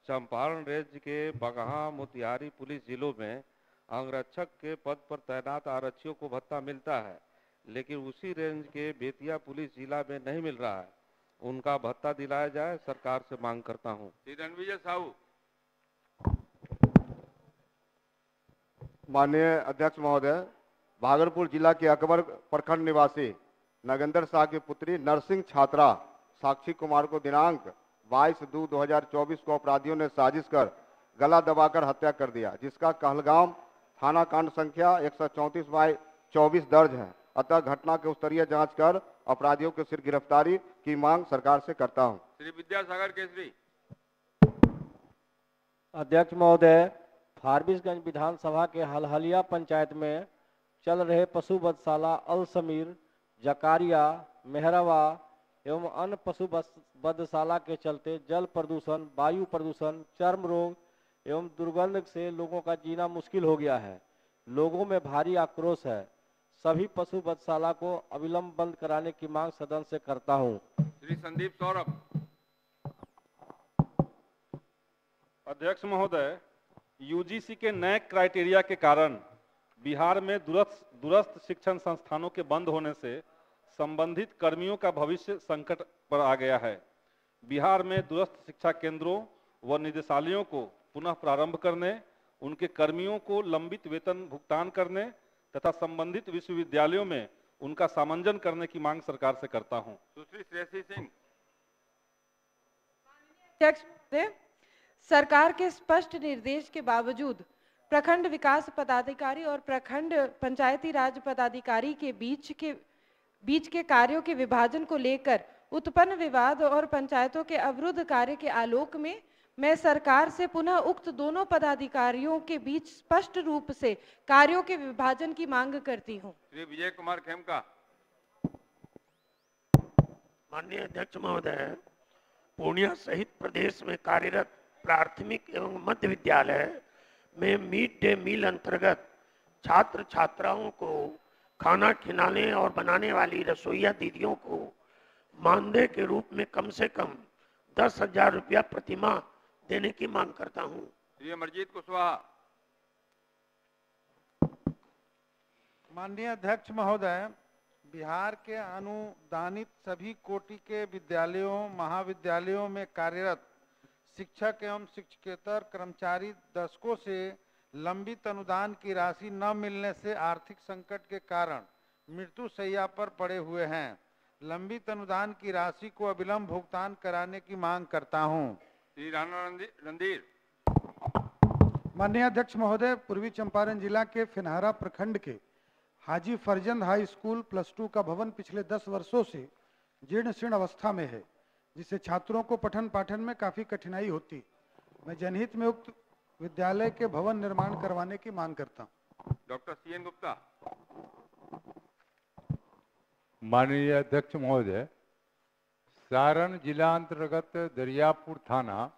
Speaker 46: चंपारण रेंज के बगहा मोतिहारी पुलिस जिलों में अंगरक्षक के पद पर तैनात आरक्षियों को भत्ता मिलता है, लेकिन उसी रेंज के बेतिया पुलिस जिला में नहीं मिल रहा है। उनका भत्ता दिलाया जाए, सरकार से मांग करता हूँ।
Speaker 2: श्री रणविजय साहू
Speaker 38: माननीय अध्यक्ष महोदय भागलपुर जिला के अकबर प्रखंड निवासी नगेंद्र शाह की पुत्री नरसिंह छात्रा साक्षी कुमार को दिनांक 22 दो 2024 को अपराधियों ने साजिश कर गला दबाकर हत्या कर दिया जिसका कहलगांव थाना कांड संख्या एक सौ चौंतीस बाई चौबीस दर्ज है। अतः घटना के स्तरीय जाँच कर अपराधियों के सिर गिरफ्तारी की मांग सरकार से करता हूँ।
Speaker 2: श्री विद्यासागर केसरी।
Speaker 11: अध्यक्ष महोदय फारबिसगंज विधानसभा के हलहलिया पंचायत में चल रहे पशु वधशाला अल समीर जकारिया, मेहरवा एवं अन्य पशु वधशाला के चलते जल प्रदूषण, वायु प्रदूषण, चर्म रोग एवं दुर्गंध से लोगों का जीना मुश्किल हो गया है। लोगों में भारी आक्रोश है। सभी पशु वधशाला को अविलंब बंद कराने की मांग सदन से करता हूँ।
Speaker 2: श्री संदीप सौरभ।
Speaker 24: अध्यक्ष महोदय यूजीसी के नए क्राइटेरिया के कारण बिहार में दूरस्थ दूरस्थ शिक्षण संस्थानों के बंद होने से संबंधित कर्मियों का भविष्य संकट पर आ गया है बिहार में दूरस्थ शिक्षा केंद्रों व निदेशालयों को पुनः प्रारंभ करने उनके कर्मियों को लंबित वेतन भुगतान करने तथा संबंधित विश्वविद्यालयों में उनका सामंजन करने की मांग सरकार से करता हूँ।
Speaker 2: सुश्री श्रेयसी सिंह
Speaker 5: अध्यक्ष महोदय, सरकार के स्पष्ट निर्देश के बावजूद प्रखंड विकास पदाधिकारी और प्रखंड पंचायती राज पदाधिकारी के बीच के बीच के कार्यों के विभाजन को लेकर उत्पन्न विवाद और पंचायतों के अवरुद्ध कार्य के आलोक में मैं सरकार से पुनः उक्त दोनों पदाधिकारियों के बीच स्पष्ट रूप से कार्यों के विभाजन की मांग करती हूँ।
Speaker 2: श्री विजय कुमार खेमका।
Speaker 18: माननीय अध्यक्ष महोदय पूर्णिया सहित प्रदेश में कार्यरत प्राथमिक एवं मध्य विद्यालय में मिड डे मील अंतर्गत छात्र छात्राओं को खाना खिलाने और बनाने वाली रसोईया दीदियों को मानदेय के रूप में कम से कम दस हज़ार रुपया प्रतिमा देने की मांग करता हूँ।
Speaker 2: श्री अमरजीत कुशवाहा
Speaker 47: माननीय अध्यक्ष महोदय बिहार के अनुदानित सभी कोटि के विद्यालयों महाविद्यालयों में कार्यरत शिक्षक एवं शिक्षकेतर कर्मचारी दशकों से लंबित अनुदान की राशि न मिलने से आर्थिक संकट के कारण मृत्यु शैया पर पड़े हुए हैं। लंबित अनुदान की राशि को अविलंब भुगतान कराने की मांग करता हूँ।
Speaker 2: श्री राणा रणधीर। रणधीर
Speaker 12: माननीय अध्यक्ष महोदय पूर्वी चंपारण जिला के फिनहारा प्रखंड के Haji Farzand high school plus two का भवन पिछले दस वर्षों से जीर्ण शीर्ण अवस्था में है। जिससे छात्रों को पठन पाठन में काफ़ी कठिनाई होती। मैं जनहित में उक्त विद्यालय के भवन निर्माण करवाने की मांग करता हूँ।
Speaker 2: Doctor C N Gupta.
Speaker 48: माननीय अध्यक्ष महोदय सारण जिला अंतर्गत दरियापुर थाना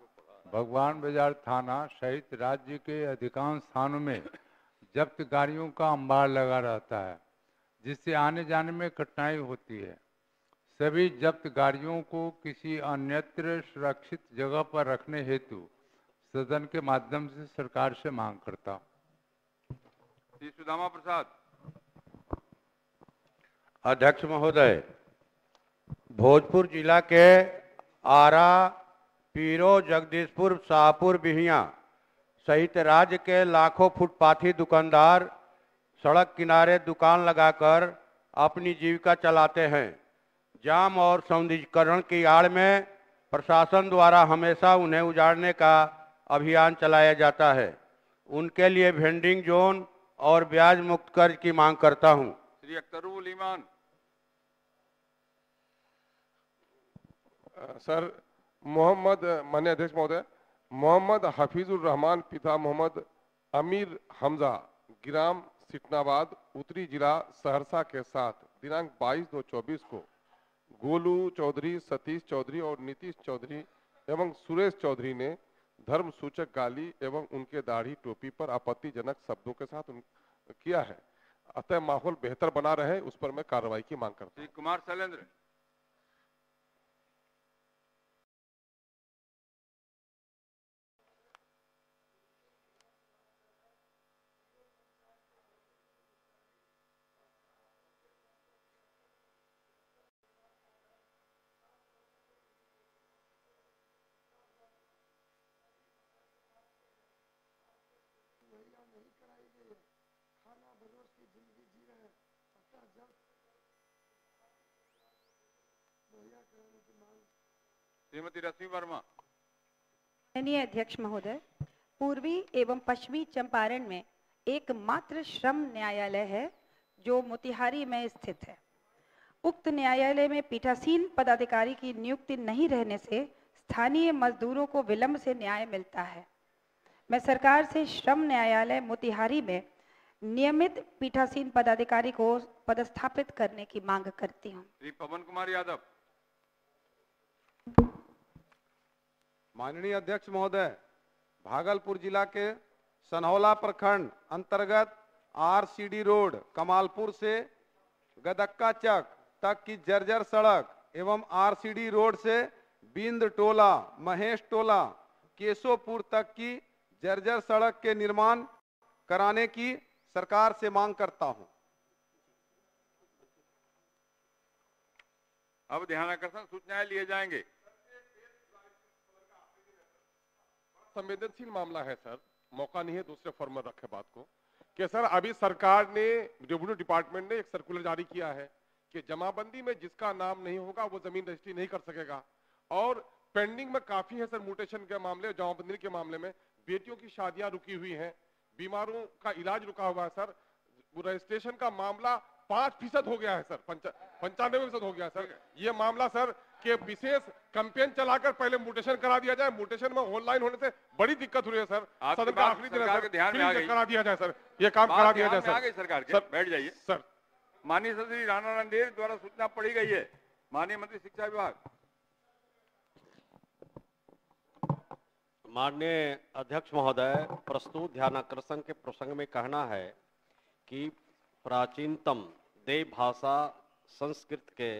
Speaker 48: भगवान बाज़ार थाना सहित राज्य के अधिकांश स्थानों में जब्त गाड़ियों का अंबार लगा रहता है जिससे आने जाने में कठिनाई होती है। सभी जब्त गाड़ियों को किसी अन्यत्र सुरक्षित जगह पर रखने हेतु सदन के माध्यम से सरकार से मांग करता
Speaker 2: श्री सुदामा प्रसाद।
Speaker 16: अध्यक्ष महोदय भोजपुर जिला के आरा पीरो जगदीशपुर शाहपुर बिहिया सहित राज्य के लाखों फुटपाथी दुकानदार सड़क किनारे दुकान लगाकर अपनी जीविका चलाते हैं। जाम और सौंदर्यीकरण की आड़ में प्रशासन द्वारा हमेशा उन्हें उजाड़ने का अभियान चलाया जाता है उनके लिए वेंडिंग जोन और ब्याज मुक्त कर्ज की मांग करता हूँ।
Speaker 2: श्री अख्तरुल ईमान
Speaker 49: सर मोहम्मद मान्य अध्यक्ष महोदय मोहम्मद हफीजुर रहमान पिता मोहम्मद अमीर हमजा ग्राम सिटनाबाद उत्तरी जिला सहरसा के साथ दिनांक 22 दो चौबीस को गोलू चौधरी, सतीश चौधरी और नीतीश चौधरी एवं सुरेश चौधरी ने धर्म सूचक गाली एवं उनके दाढ़ी टोपी पर आपत्तिजनक शब्दों के साथ किया है। अतः माहौल बेहतर बना रहे, उस पर मैं कार्रवाई की मांग करता
Speaker 2: हूँ। कुमार शैलेंद्र। श्रीमती रश्मि वर्मा।
Speaker 34: माननीय अध्यक्ष महोदय पूर्वी एवं पश्चिमी चंपारण में एकमात्र श्रम न्यायालय है जो मोतिहारी में स्थित है। उक्त न्यायालय में पीठासीन पदाधिकारी की नियुक्ति नहीं रहने से स्थानीय मजदूरों को विलंब से न्याय मिलता है। मैं सरकार से श्रम न्यायालय मोतिहारी में नियमित पीठासीन पदाधिकारी को पदस्थापित करने की मांग करती हूँ।
Speaker 2: श्री पवन कुमार यादव।
Speaker 50: माननीय अध्यक्ष महोदय, भागलपुर जिला के सनहौला प्रखंड अंतर्गत आरसीडी रोड, कमालपुर से गदक्का चक तक की जर्जर सड़क एवं आरसीडी रोड से बिंद टोला, महेश टोला केशोपुर तक की जर्जर सड़क के निर्माण कराने की सरकार से मांग करता हूँ।
Speaker 2: अब ध्यान आकर्षण सूचनाएँ लिए जाएँगे।
Speaker 49: संवेदनशील मामला है, सर। मौका नहीं है दूसरे फॉर्म में रखे बात को। कि सर, अभी सरकार ने रेवेन्यू डिपार्टमेंट ने एक सर्कुलर जारी किया है कि जमाबंदी में जिसका नाम नहीं होगा, वो ज़मीन रजिस्ट्री नहीं कर सकेगा। और पेंडिंग में काफ़ी है, सर म्यूटेशन के मामले, जमाबंदी के मामले में। बेटियों की शादियाँ रुकी हुई हैं। बीमारों का इलाज रुका हुआ है, सर। रजिस्ट्रेशन का मामला पाँच फ़ीसद हो गया है सर। पंचानवे फ़ीसद हो गया सर। ये मामला सर के विशेष कैंपेन चलाकर पहले म्यूटेशन करा दिया जाए। म्यूटेशन में ऑनलाइन होने से बड़ी दिक्कत हो रही है सर। सदन का आखिरी दिन है
Speaker 2: सरकार
Speaker 49: सर।
Speaker 2: के ध्यान में आ
Speaker 49: प्लीज़
Speaker 2: गई।
Speaker 49: करा दिया जाए सर। ये काम करा दिया जाए सर।
Speaker 2: सरकार
Speaker 49: सर,
Speaker 2: बैठ जाइए।
Speaker 49: सर।
Speaker 2: माननीय सदस्य राणा रणधीर द्वारा सूचना पड़ी गई है। माननीय मंत्री शिक्षा विभाग।
Speaker 8: माननीय अध्यक्ष महोदय प्रस्तुत ध्यानाकर्षण के प्रसंग में कहना है कि प्राचीनतम देव भाषा संस्कृत के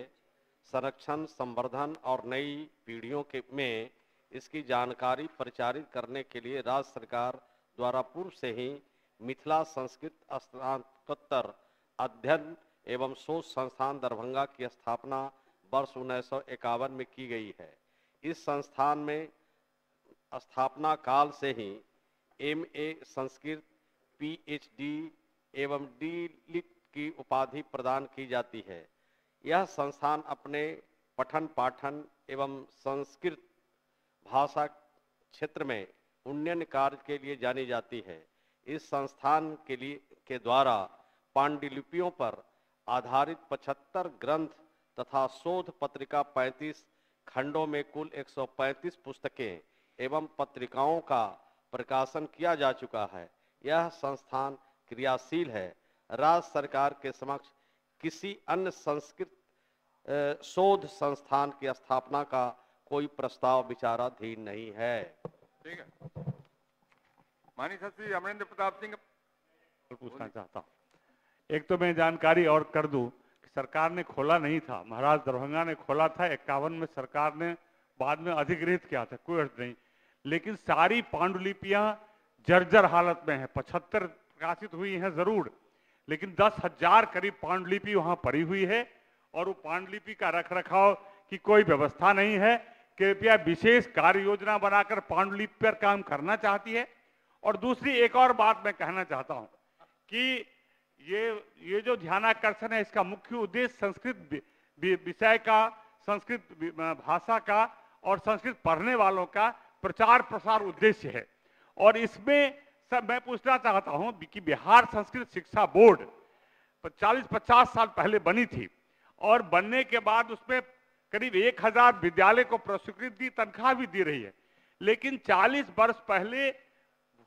Speaker 8: संरक्षण, संवर्धन और नई पीढ़ियों के में इसकी जानकारी प्रचारित करने के लिए राज्य सरकार द्वारा पूर्व से ही मिथिला संस्कृत स्नातकोत्तर अध्ययन एवं शोध संस्थान दरभंगा की स्थापना वर्ष उन्नीस सौ इक्यावन में की गई है। इस संस्थान में स्थापना काल से ही एमए संस्कृत पीएचडी एवं डी लिट की उपाधि प्रदान की जाती है। यह संस्थान अपने पठन पाठन एवं संस्कृत भाषा क्षेत्र में उन्नयन कार्य के लिए जानी जाती है। इस संस्थान के लिए, के द्वारा पांडुलिपियों पर आधारित 75 ग्रंथ तथा शोध पत्रिका 35 खंडों में कुल 135 पुस्तकें एवं पत्रिकाओं का प्रकाशन किया जा चुका है। यह संस्थान क्रियाशील है। राज्य सरकार के समक्ष किसी अन्य संस्कृत शोध संस्थान की स्थापना का कोई प्रस्ताव विचाराधीन नहीं है।
Speaker 2: ठीक है। माननीय सदस्य अमरेंद्र प्रताप सिंह।
Speaker 51: पूछना चाहता हूँ। एक तो मैं जानकारी और कर दूँ कि सरकार ने खोला नहीं था। महाराज दरभंगा ने खोला था इक्यावन में सरकार ने बाद में अधिग्रहित किया था कोई अर्थ नहीं। लेकिन सारी पांडुलिपियाँ जर्जर हालत में है पचहत्तर प्रकाशित हुई हैं ज़रूर, लेकिन दस हज़ार करीब पांडुलिपि वहाँ पड़ी हुई है, और वो पांडुलिपि का रख रखाव की कोई व्यवस्था नहीं है। कृपया विशेष कार्य योजना बनाकर पांडुलिपि पर काम करना चाहती है। और दूसरी, एक और बात मैं कहना चाहता हूँ कि ये ये जो ध्यानाकर्षण है, इसका मुख्य उद्देश्य संस्कृत विषय का, संस्कृत भाषा का और संस्कृत पढ़ने वालों का प्रचार प्रसार उद्देश्य है। और इसमें सब मैं पूछना चाहता हूँ कि बिहार संस्कृत शिक्षा बोर्ड चालीस पचास साल पहले बनी थी और बनने के बाद उसमें करीब एक हज़ार विद्यालय को प्रस्वीकृत दी, तनख्वाह भी दी रही है। लेकिन 40 वर्ष पहले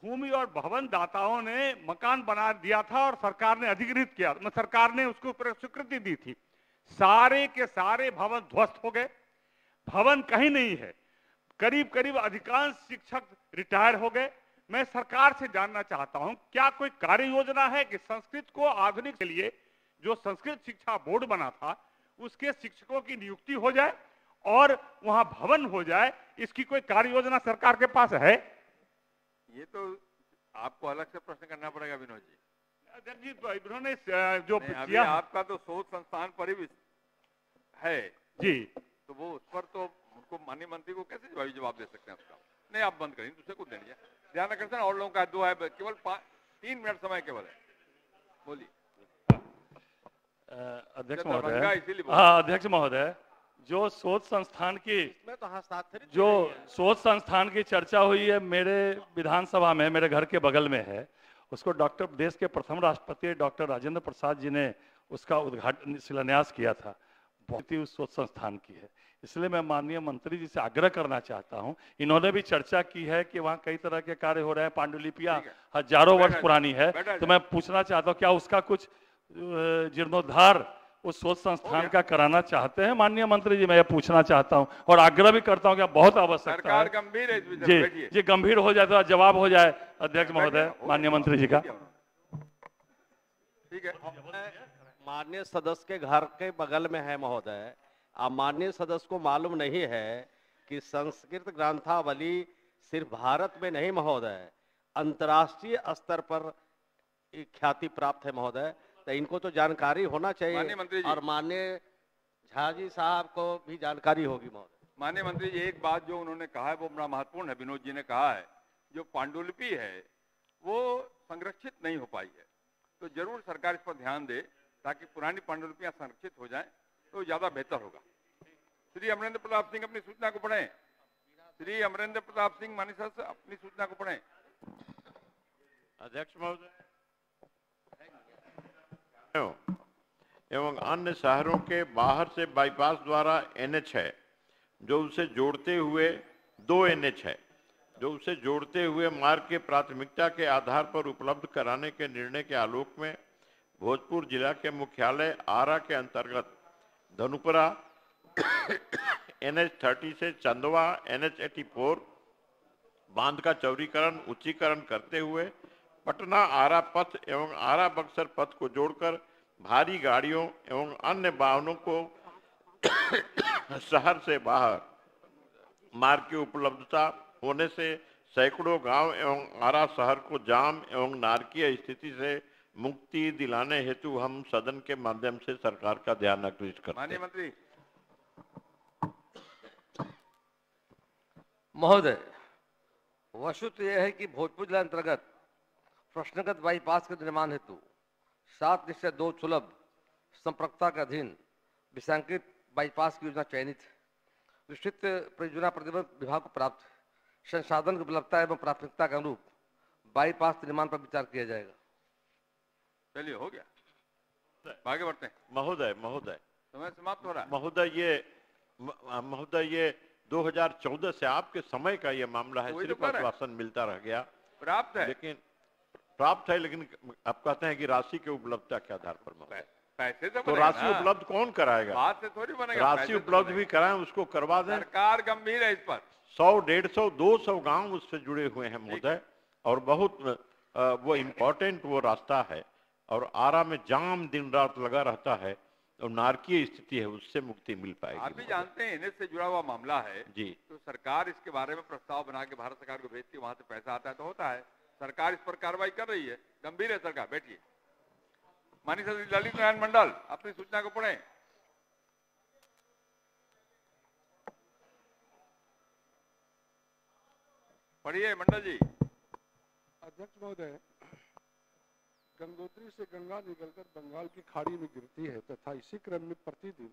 Speaker 51: भूमि और भवन दाताओं ने मकान बना दिया था और सरकार ने अधिकृत किया। मतलब सरकार ने उसको स्वीकृति दी थी। सारे के सारे भवन ध्वस्त हो गए। भवन कहीं नहीं है। करीब करीब अधिकांश शिक्षक रिटायर हो गए। मैं सरकार से जानना चाहता हूँ क्या कोई कार्य योजना है कि संस्कृत को आधुनिक के लिए जो संस्कृत शिक्षा बोर्ड बना था उसके शिक्षकों की नियुक्ति हो जाए और वहाँ भवन हो जाए इसकी कोई कार्य योजना सरकार के पास है?
Speaker 2: ये तो आपको अलग से प्रश्न करना पड़ेगा विनोद जी।
Speaker 51: अध्यक्ष जी तो इन्होंने जो किया
Speaker 2: आपका तो शोध संस्थान पर ही। है
Speaker 51: जी।
Speaker 2: तो वो उस पर तो उनको माननीय मंत्री को कैसे जवाब दे सकते हैं उसका? नहीं आप बंद करें दूसरे को दे दीजिए। ध्यान आकर्षण और लोगों का दो है केवल तीन मिनट समय केवल है। बोलिए।
Speaker 52: अध्यक्ष महोदय। हाँ अध्यक्ष महोदय जो शोध संस्थान की
Speaker 8: मैं तो हस्ताक्षरित
Speaker 52: जो शोध संस्थान की चर्चा हुई है मेरे विधानसभा में मेरे घर के बगल में है। उसको डॉक्टर देश के प्रथम राष्ट्रपति डॉक्टर राजेंद्र प्रसाद जी ने उसका उद्घाटन शिलान्यास किया था। बहुत ही उस शोध संस्थान की है। इसलिए मैं माननीय मंत्री जी से आग्रह करना चाहता हूँ। इन्होंने भी चर्चा की है कि वहाँ कई तरह के कार्य हो रहे हैं। पांडुलिपियाँ हज़ारों वर्ष पुरानी है। तो मैं पूछना चाहता हूँ क्या उसका कुछ जीर्णोद्धार उस शोध संस्थान का कराना चाहते हैं? माननीय मंत्री जी मैं ये पूछना चाहता हूँ और आग्रह भी करता हूँ कि बहुत आवश्यकता
Speaker 2: सरकार
Speaker 52: है
Speaker 2: गंभीर है
Speaker 52: जी जी गंभीर हो जाए तो जवाब हो जाए अध्यक्ष महोदय माननीय मंत्री जी का।
Speaker 2: ठीक है।
Speaker 8: माननीय सदस्य के घर के बगल में है महोदय। अब माननीय सदस्य को मालूम नहीं है कि संस्कृत ग्रंथावली सिर्फ़ भारत में नहीं महोदय। अंतर्राष्ट्रीय स्तर पर ख्याति प्राप्त है महोदय। तो इनको तो जानकारी होना चाहिए।
Speaker 2: जी।
Speaker 8: और माननीय झा जी साहब को भी जानकारी होगी महोदय।
Speaker 2: माननीय मंत्री जी एक बात जो उन्होंने कहा है वो बड़ा महत्वपूर्ण है विनोद जी ने कहा है। जो पांडुलिपि है वो संरक्षित नहीं हो पाई है। तो ज़रूर सरकार इस पर ध्यान दे ताकि पुरानी पांडुलिपियाँ संरक्षित हो जाएँ। तो ज़्यादा बेहतर होगा। श्री अमरेंद्र प्रताप सिंह अपनी सूचना को पढ़ें। श्री अमरेंद्र प्रताप सिंह मानी सदस्य अपनी सूचना को पढ़ें।
Speaker 52: अध्यक्ष महोदय।
Speaker 53: एवं अन्य शहरों के बाहर से बाईपास द्वारा एनएच है, जो उसे जोड़ते हुए दो एनएच है, जो उसे जोड़ते हुए मार्ग के प्राथमिकता के आधार पर उपलब्ध कराने के निर्णय के आलोक में भोजपुर जिला के मुख्यालय आरा के अंतर्गत धनुपुरा एनएच थर्टी से चंदवा, एनएच एटी फोर, बाँध का चौड़ीकरण उच्चीकरण करते हुए पटना आरा पथ एवं आरा बक्सर पथ को जोड़कर भारी गाड़ियों एवं अन्य वाहनों को शहर से बाहर मार्ग की उपलब्धता होने से सैकड़ों गाँव एवं आरा शहर को जाम एवं नारकीय स्थिति से मुक्ति दिलाने हेतु हम सदन के माध्यम से सरकार का ध्यान आकृष्ट करते
Speaker 2: माननीय
Speaker 53: हैं
Speaker 2: मंत्री।
Speaker 54: महोदय वस्तुत यह है कि भोजपुर जिला अंतर्गत प्रश्नगत बाईपास के निर्माण हेतु सात निश्चय दो सुलभ संपर्कता के अधीन विसंकृत बाईपास की योजना चयनित विस्तृत परियोजना प्रतिबंध विभाग को प्राप्त संसाधन की उपलब्धता एवं प्राथमिकता के अनुरूप बाईपास निर्माण पर विचार किया जाएगा।
Speaker 2: चलिए हो गया। आगे बढ़ते हैं।
Speaker 53: महोदय महोदय।
Speaker 2: समय समाप्त हो रहा है।
Speaker 53: महोदय ये महोदय ये 2014 से आपके समय का ये मामला है
Speaker 2: तो
Speaker 53: सिर्फ़
Speaker 2: हैं।
Speaker 53: आश्वासन मिलता रह गया।
Speaker 2: प्राप्त है।
Speaker 53: लेकिन प्राप्त है लेकिन आप कहते हैं कि राशि के उपलब्धता के आधार पर महोदय।
Speaker 2: पैसे तो
Speaker 53: तो राशि उपलब्ध कौन कराएगा?
Speaker 2: बात से थोड़ी बनेगा
Speaker 53: राशि
Speaker 2: तो
Speaker 53: उपलब्ध भी कराएँ उसको करवा दें।
Speaker 2: सरकार गंभीर है इस पर।
Speaker 53: सौ डेढ़ सौ दो सौ गाँव उससे जुड़े हुए हैं महोदय। और बहुत वो इम्पोर्टेंट वो रास्ता है। और आरा में जाम दिन रात लगा रहता है और नारकीय स्थिति है उससे मुक्ति मिल पाएगी।
Speaker 2: आप भी जानते हैं इन्हें से जुड़ा हुआ मामला है।
Speaker 53: जी।
Speaker 2: तो सरकार इसके बारे में प्रस्ताव बना के भारत सरकार को भेजती है वहाँ से पैसा आता है तो होता है। सरकार इस पर कार्रवाई कर रही है। गंभीर है सरकार बैठिए। मानी ललित नारायण मंडल अपनी सूचना को पढ़े। पढ़िए मंडल जी।
Speaker 55: अध्यक्ष महोदय गंगोत्री से गंगा निकलकर बंगाल की खाड़ी में गिरती है तथा इसी क्रम में प्रतिदिन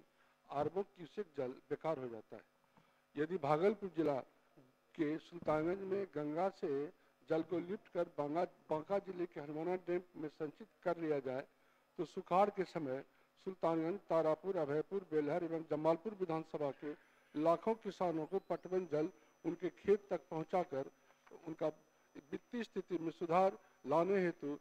Speaker 55: अरबों क्यूसेक जल बेकार हो जाता है। यदि भागलपुर जिला के सुल्तानगंज में गंगा से जल को लिफ्ट कर बांका ज़िले के हनुमाना डैम में संचित कर लिया जाए तो सुखाड़ के समय सुल्तानगंज, तारापुर, अभयपुर, बेलहर एवं जमालपुर विधानसभा के लाखों किसानों को पटवन जल उनके खेत तक पहुंचाकर उनका वित्तीय स्थिति में सुधार लाने हेतु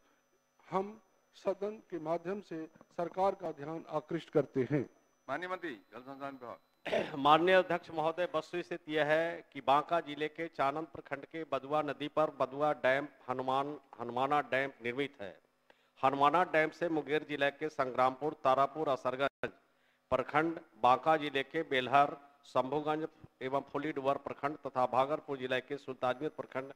Speaker 55: हम सदन के माध्यम से सरकार का ध्यान आकृष्ट करते हैं।
Speaker 2: माननीय मंत्री जल संसाधन विभाग। (clears throat)
Speaker 8: माननीय अध्यक्ष महोदय वस्तु स्थिति यह है कि बांका ज़िले के चानंद प्रखंड के बदुआ नदी पर बदुआ डैम हनुमान हनुमाना डैम निर्मित है। हनुमाना डैम से मुंगेर ज़िले के संग्रामपुर तारापुर असरगंज प्रखंड बांका ज़िले के बेलहर शंभुगंज एवं फुलीडुवर प्रखंड तथा भागलपुर ज़िले के सुल्तानगंज प्रखंड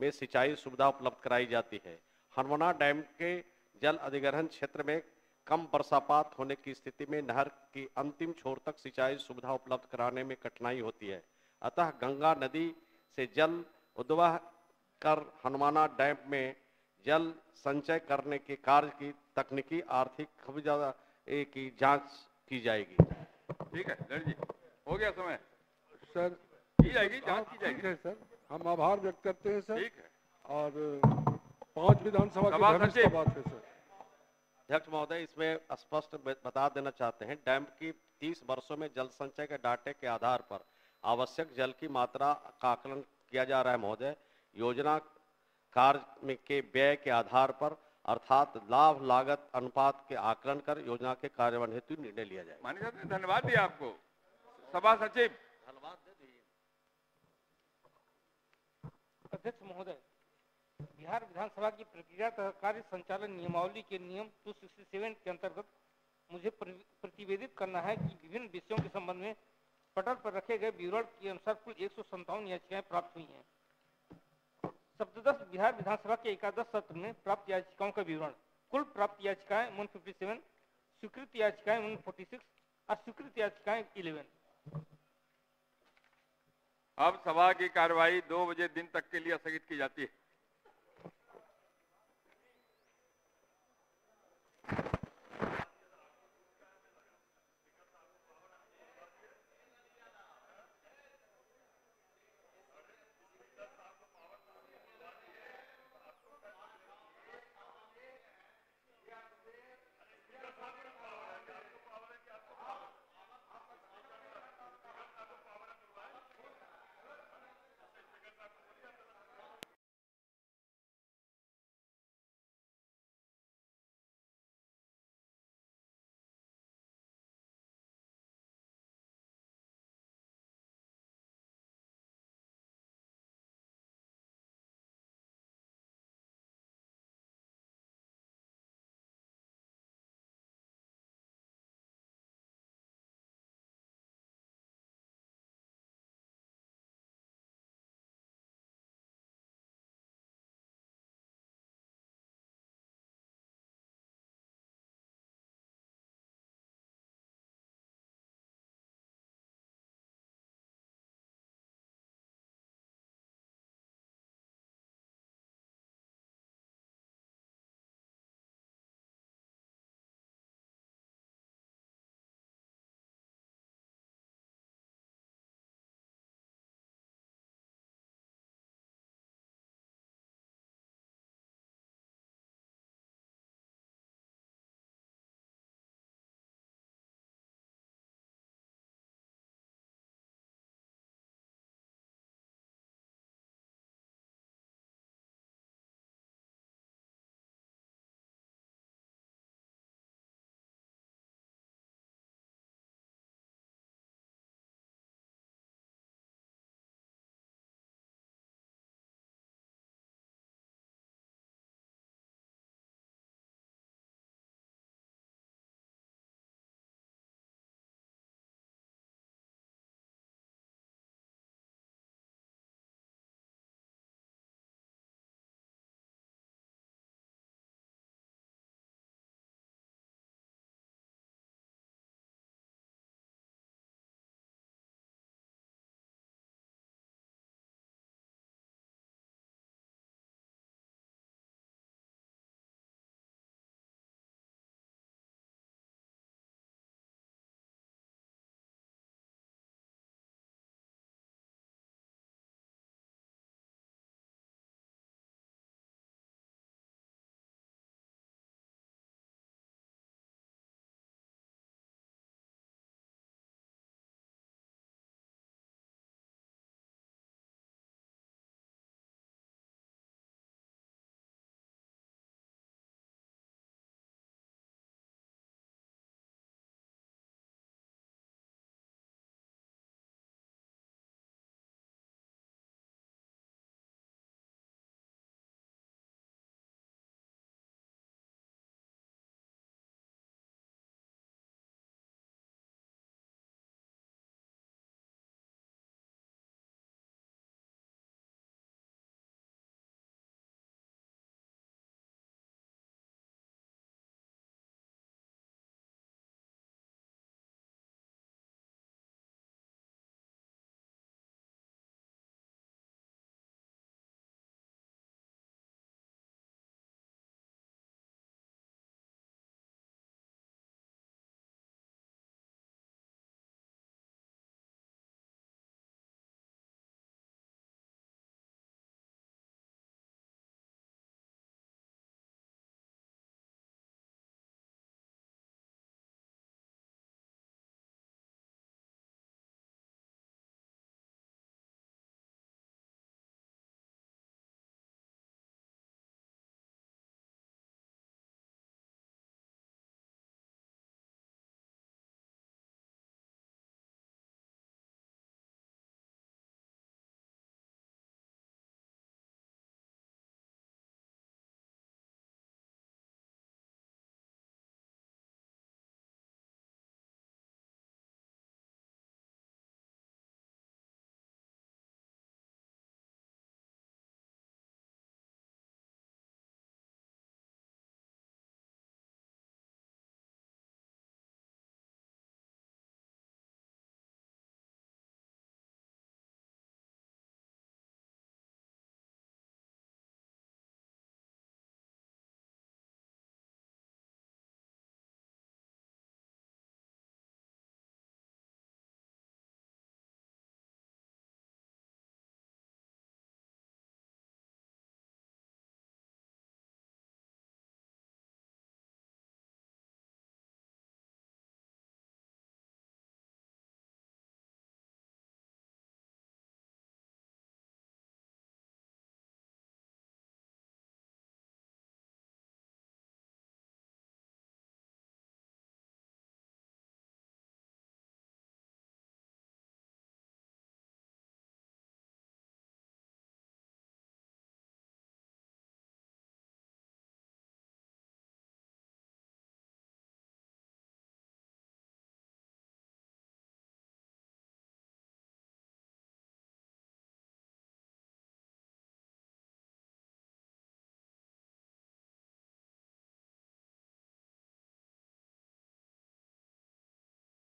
Speaker 8: में सिंचाई सुविधा उपलब्ध कराई जाती है। हनुमाना डैम के जल अधिग्रहण क्षेत्र में कम वर्षापात होने की स्थिति में नहर की अंतिम छोर तक सिंचाई सुविधा उपलब्ध कराने में कठिनाई होती है। अतः गंगा नदी से जल उद्वह कर हनुमाना डैम में जल संचय करने के कार्य की तकनीकी आर्थिक की जाँच की जाएगी।
Speaker 2: ठीक है जी। हो गया समय?
Speaker 55: सर
Speaker 2: की जाएगी जाँच की जाएगी?
Speaker 55: सर। हम आभार व्यक्त करते हैं सर।
Speaker 2: ठीक है।
Speaker 55: और पाँच विधानसभा के बात है सर।
Speaker 8: अध्यक्ष महोदय इसमें स्पष्ट बता देना चाहते हैं डैम की 30 वर्षों में जल संचय के डाटे के आधार पर आवश्यक जल की मात्रा का आकलन किया जा रहा है महोदय। योजना कार्य में के व्यय के आधार पर अर्थात लाभ लागत अनुपात के आकलन कर योजना के कार्यान्वयन हेतु निर्णय लिया जाए
Speaker 2: माननीय सदस्य धन्यवाद दिया आपको। सभा सचिव।
Speaker 50: धन्यवाद अध्यक्ष महोदय बिहार विधानसभा की प्रक्रिया तथा कार्य संचालन नियमावली के नियम 267 के अंतर्गत मुझे प्रतिवेदित करना है कि विभिन्न विषयों के संबंध में पटल पर रखे गए विवरण के अनुसार कुल एक याचिकाएँ प्राप्त हुई हैं। सप्तदश बिहार विधानसभा के एकादश सत्र में प्राप्त याचिकाओं का विवरण। कुल प्राप्त याचिकाएँ 157 स्वीकृत याचिकाएँ 146 अस्वीकृत याचिकाएँ 11
Speaker 2: अब सभा की कार्यवाही दो बजे दिन तक के लिए स्थगित की जाती है।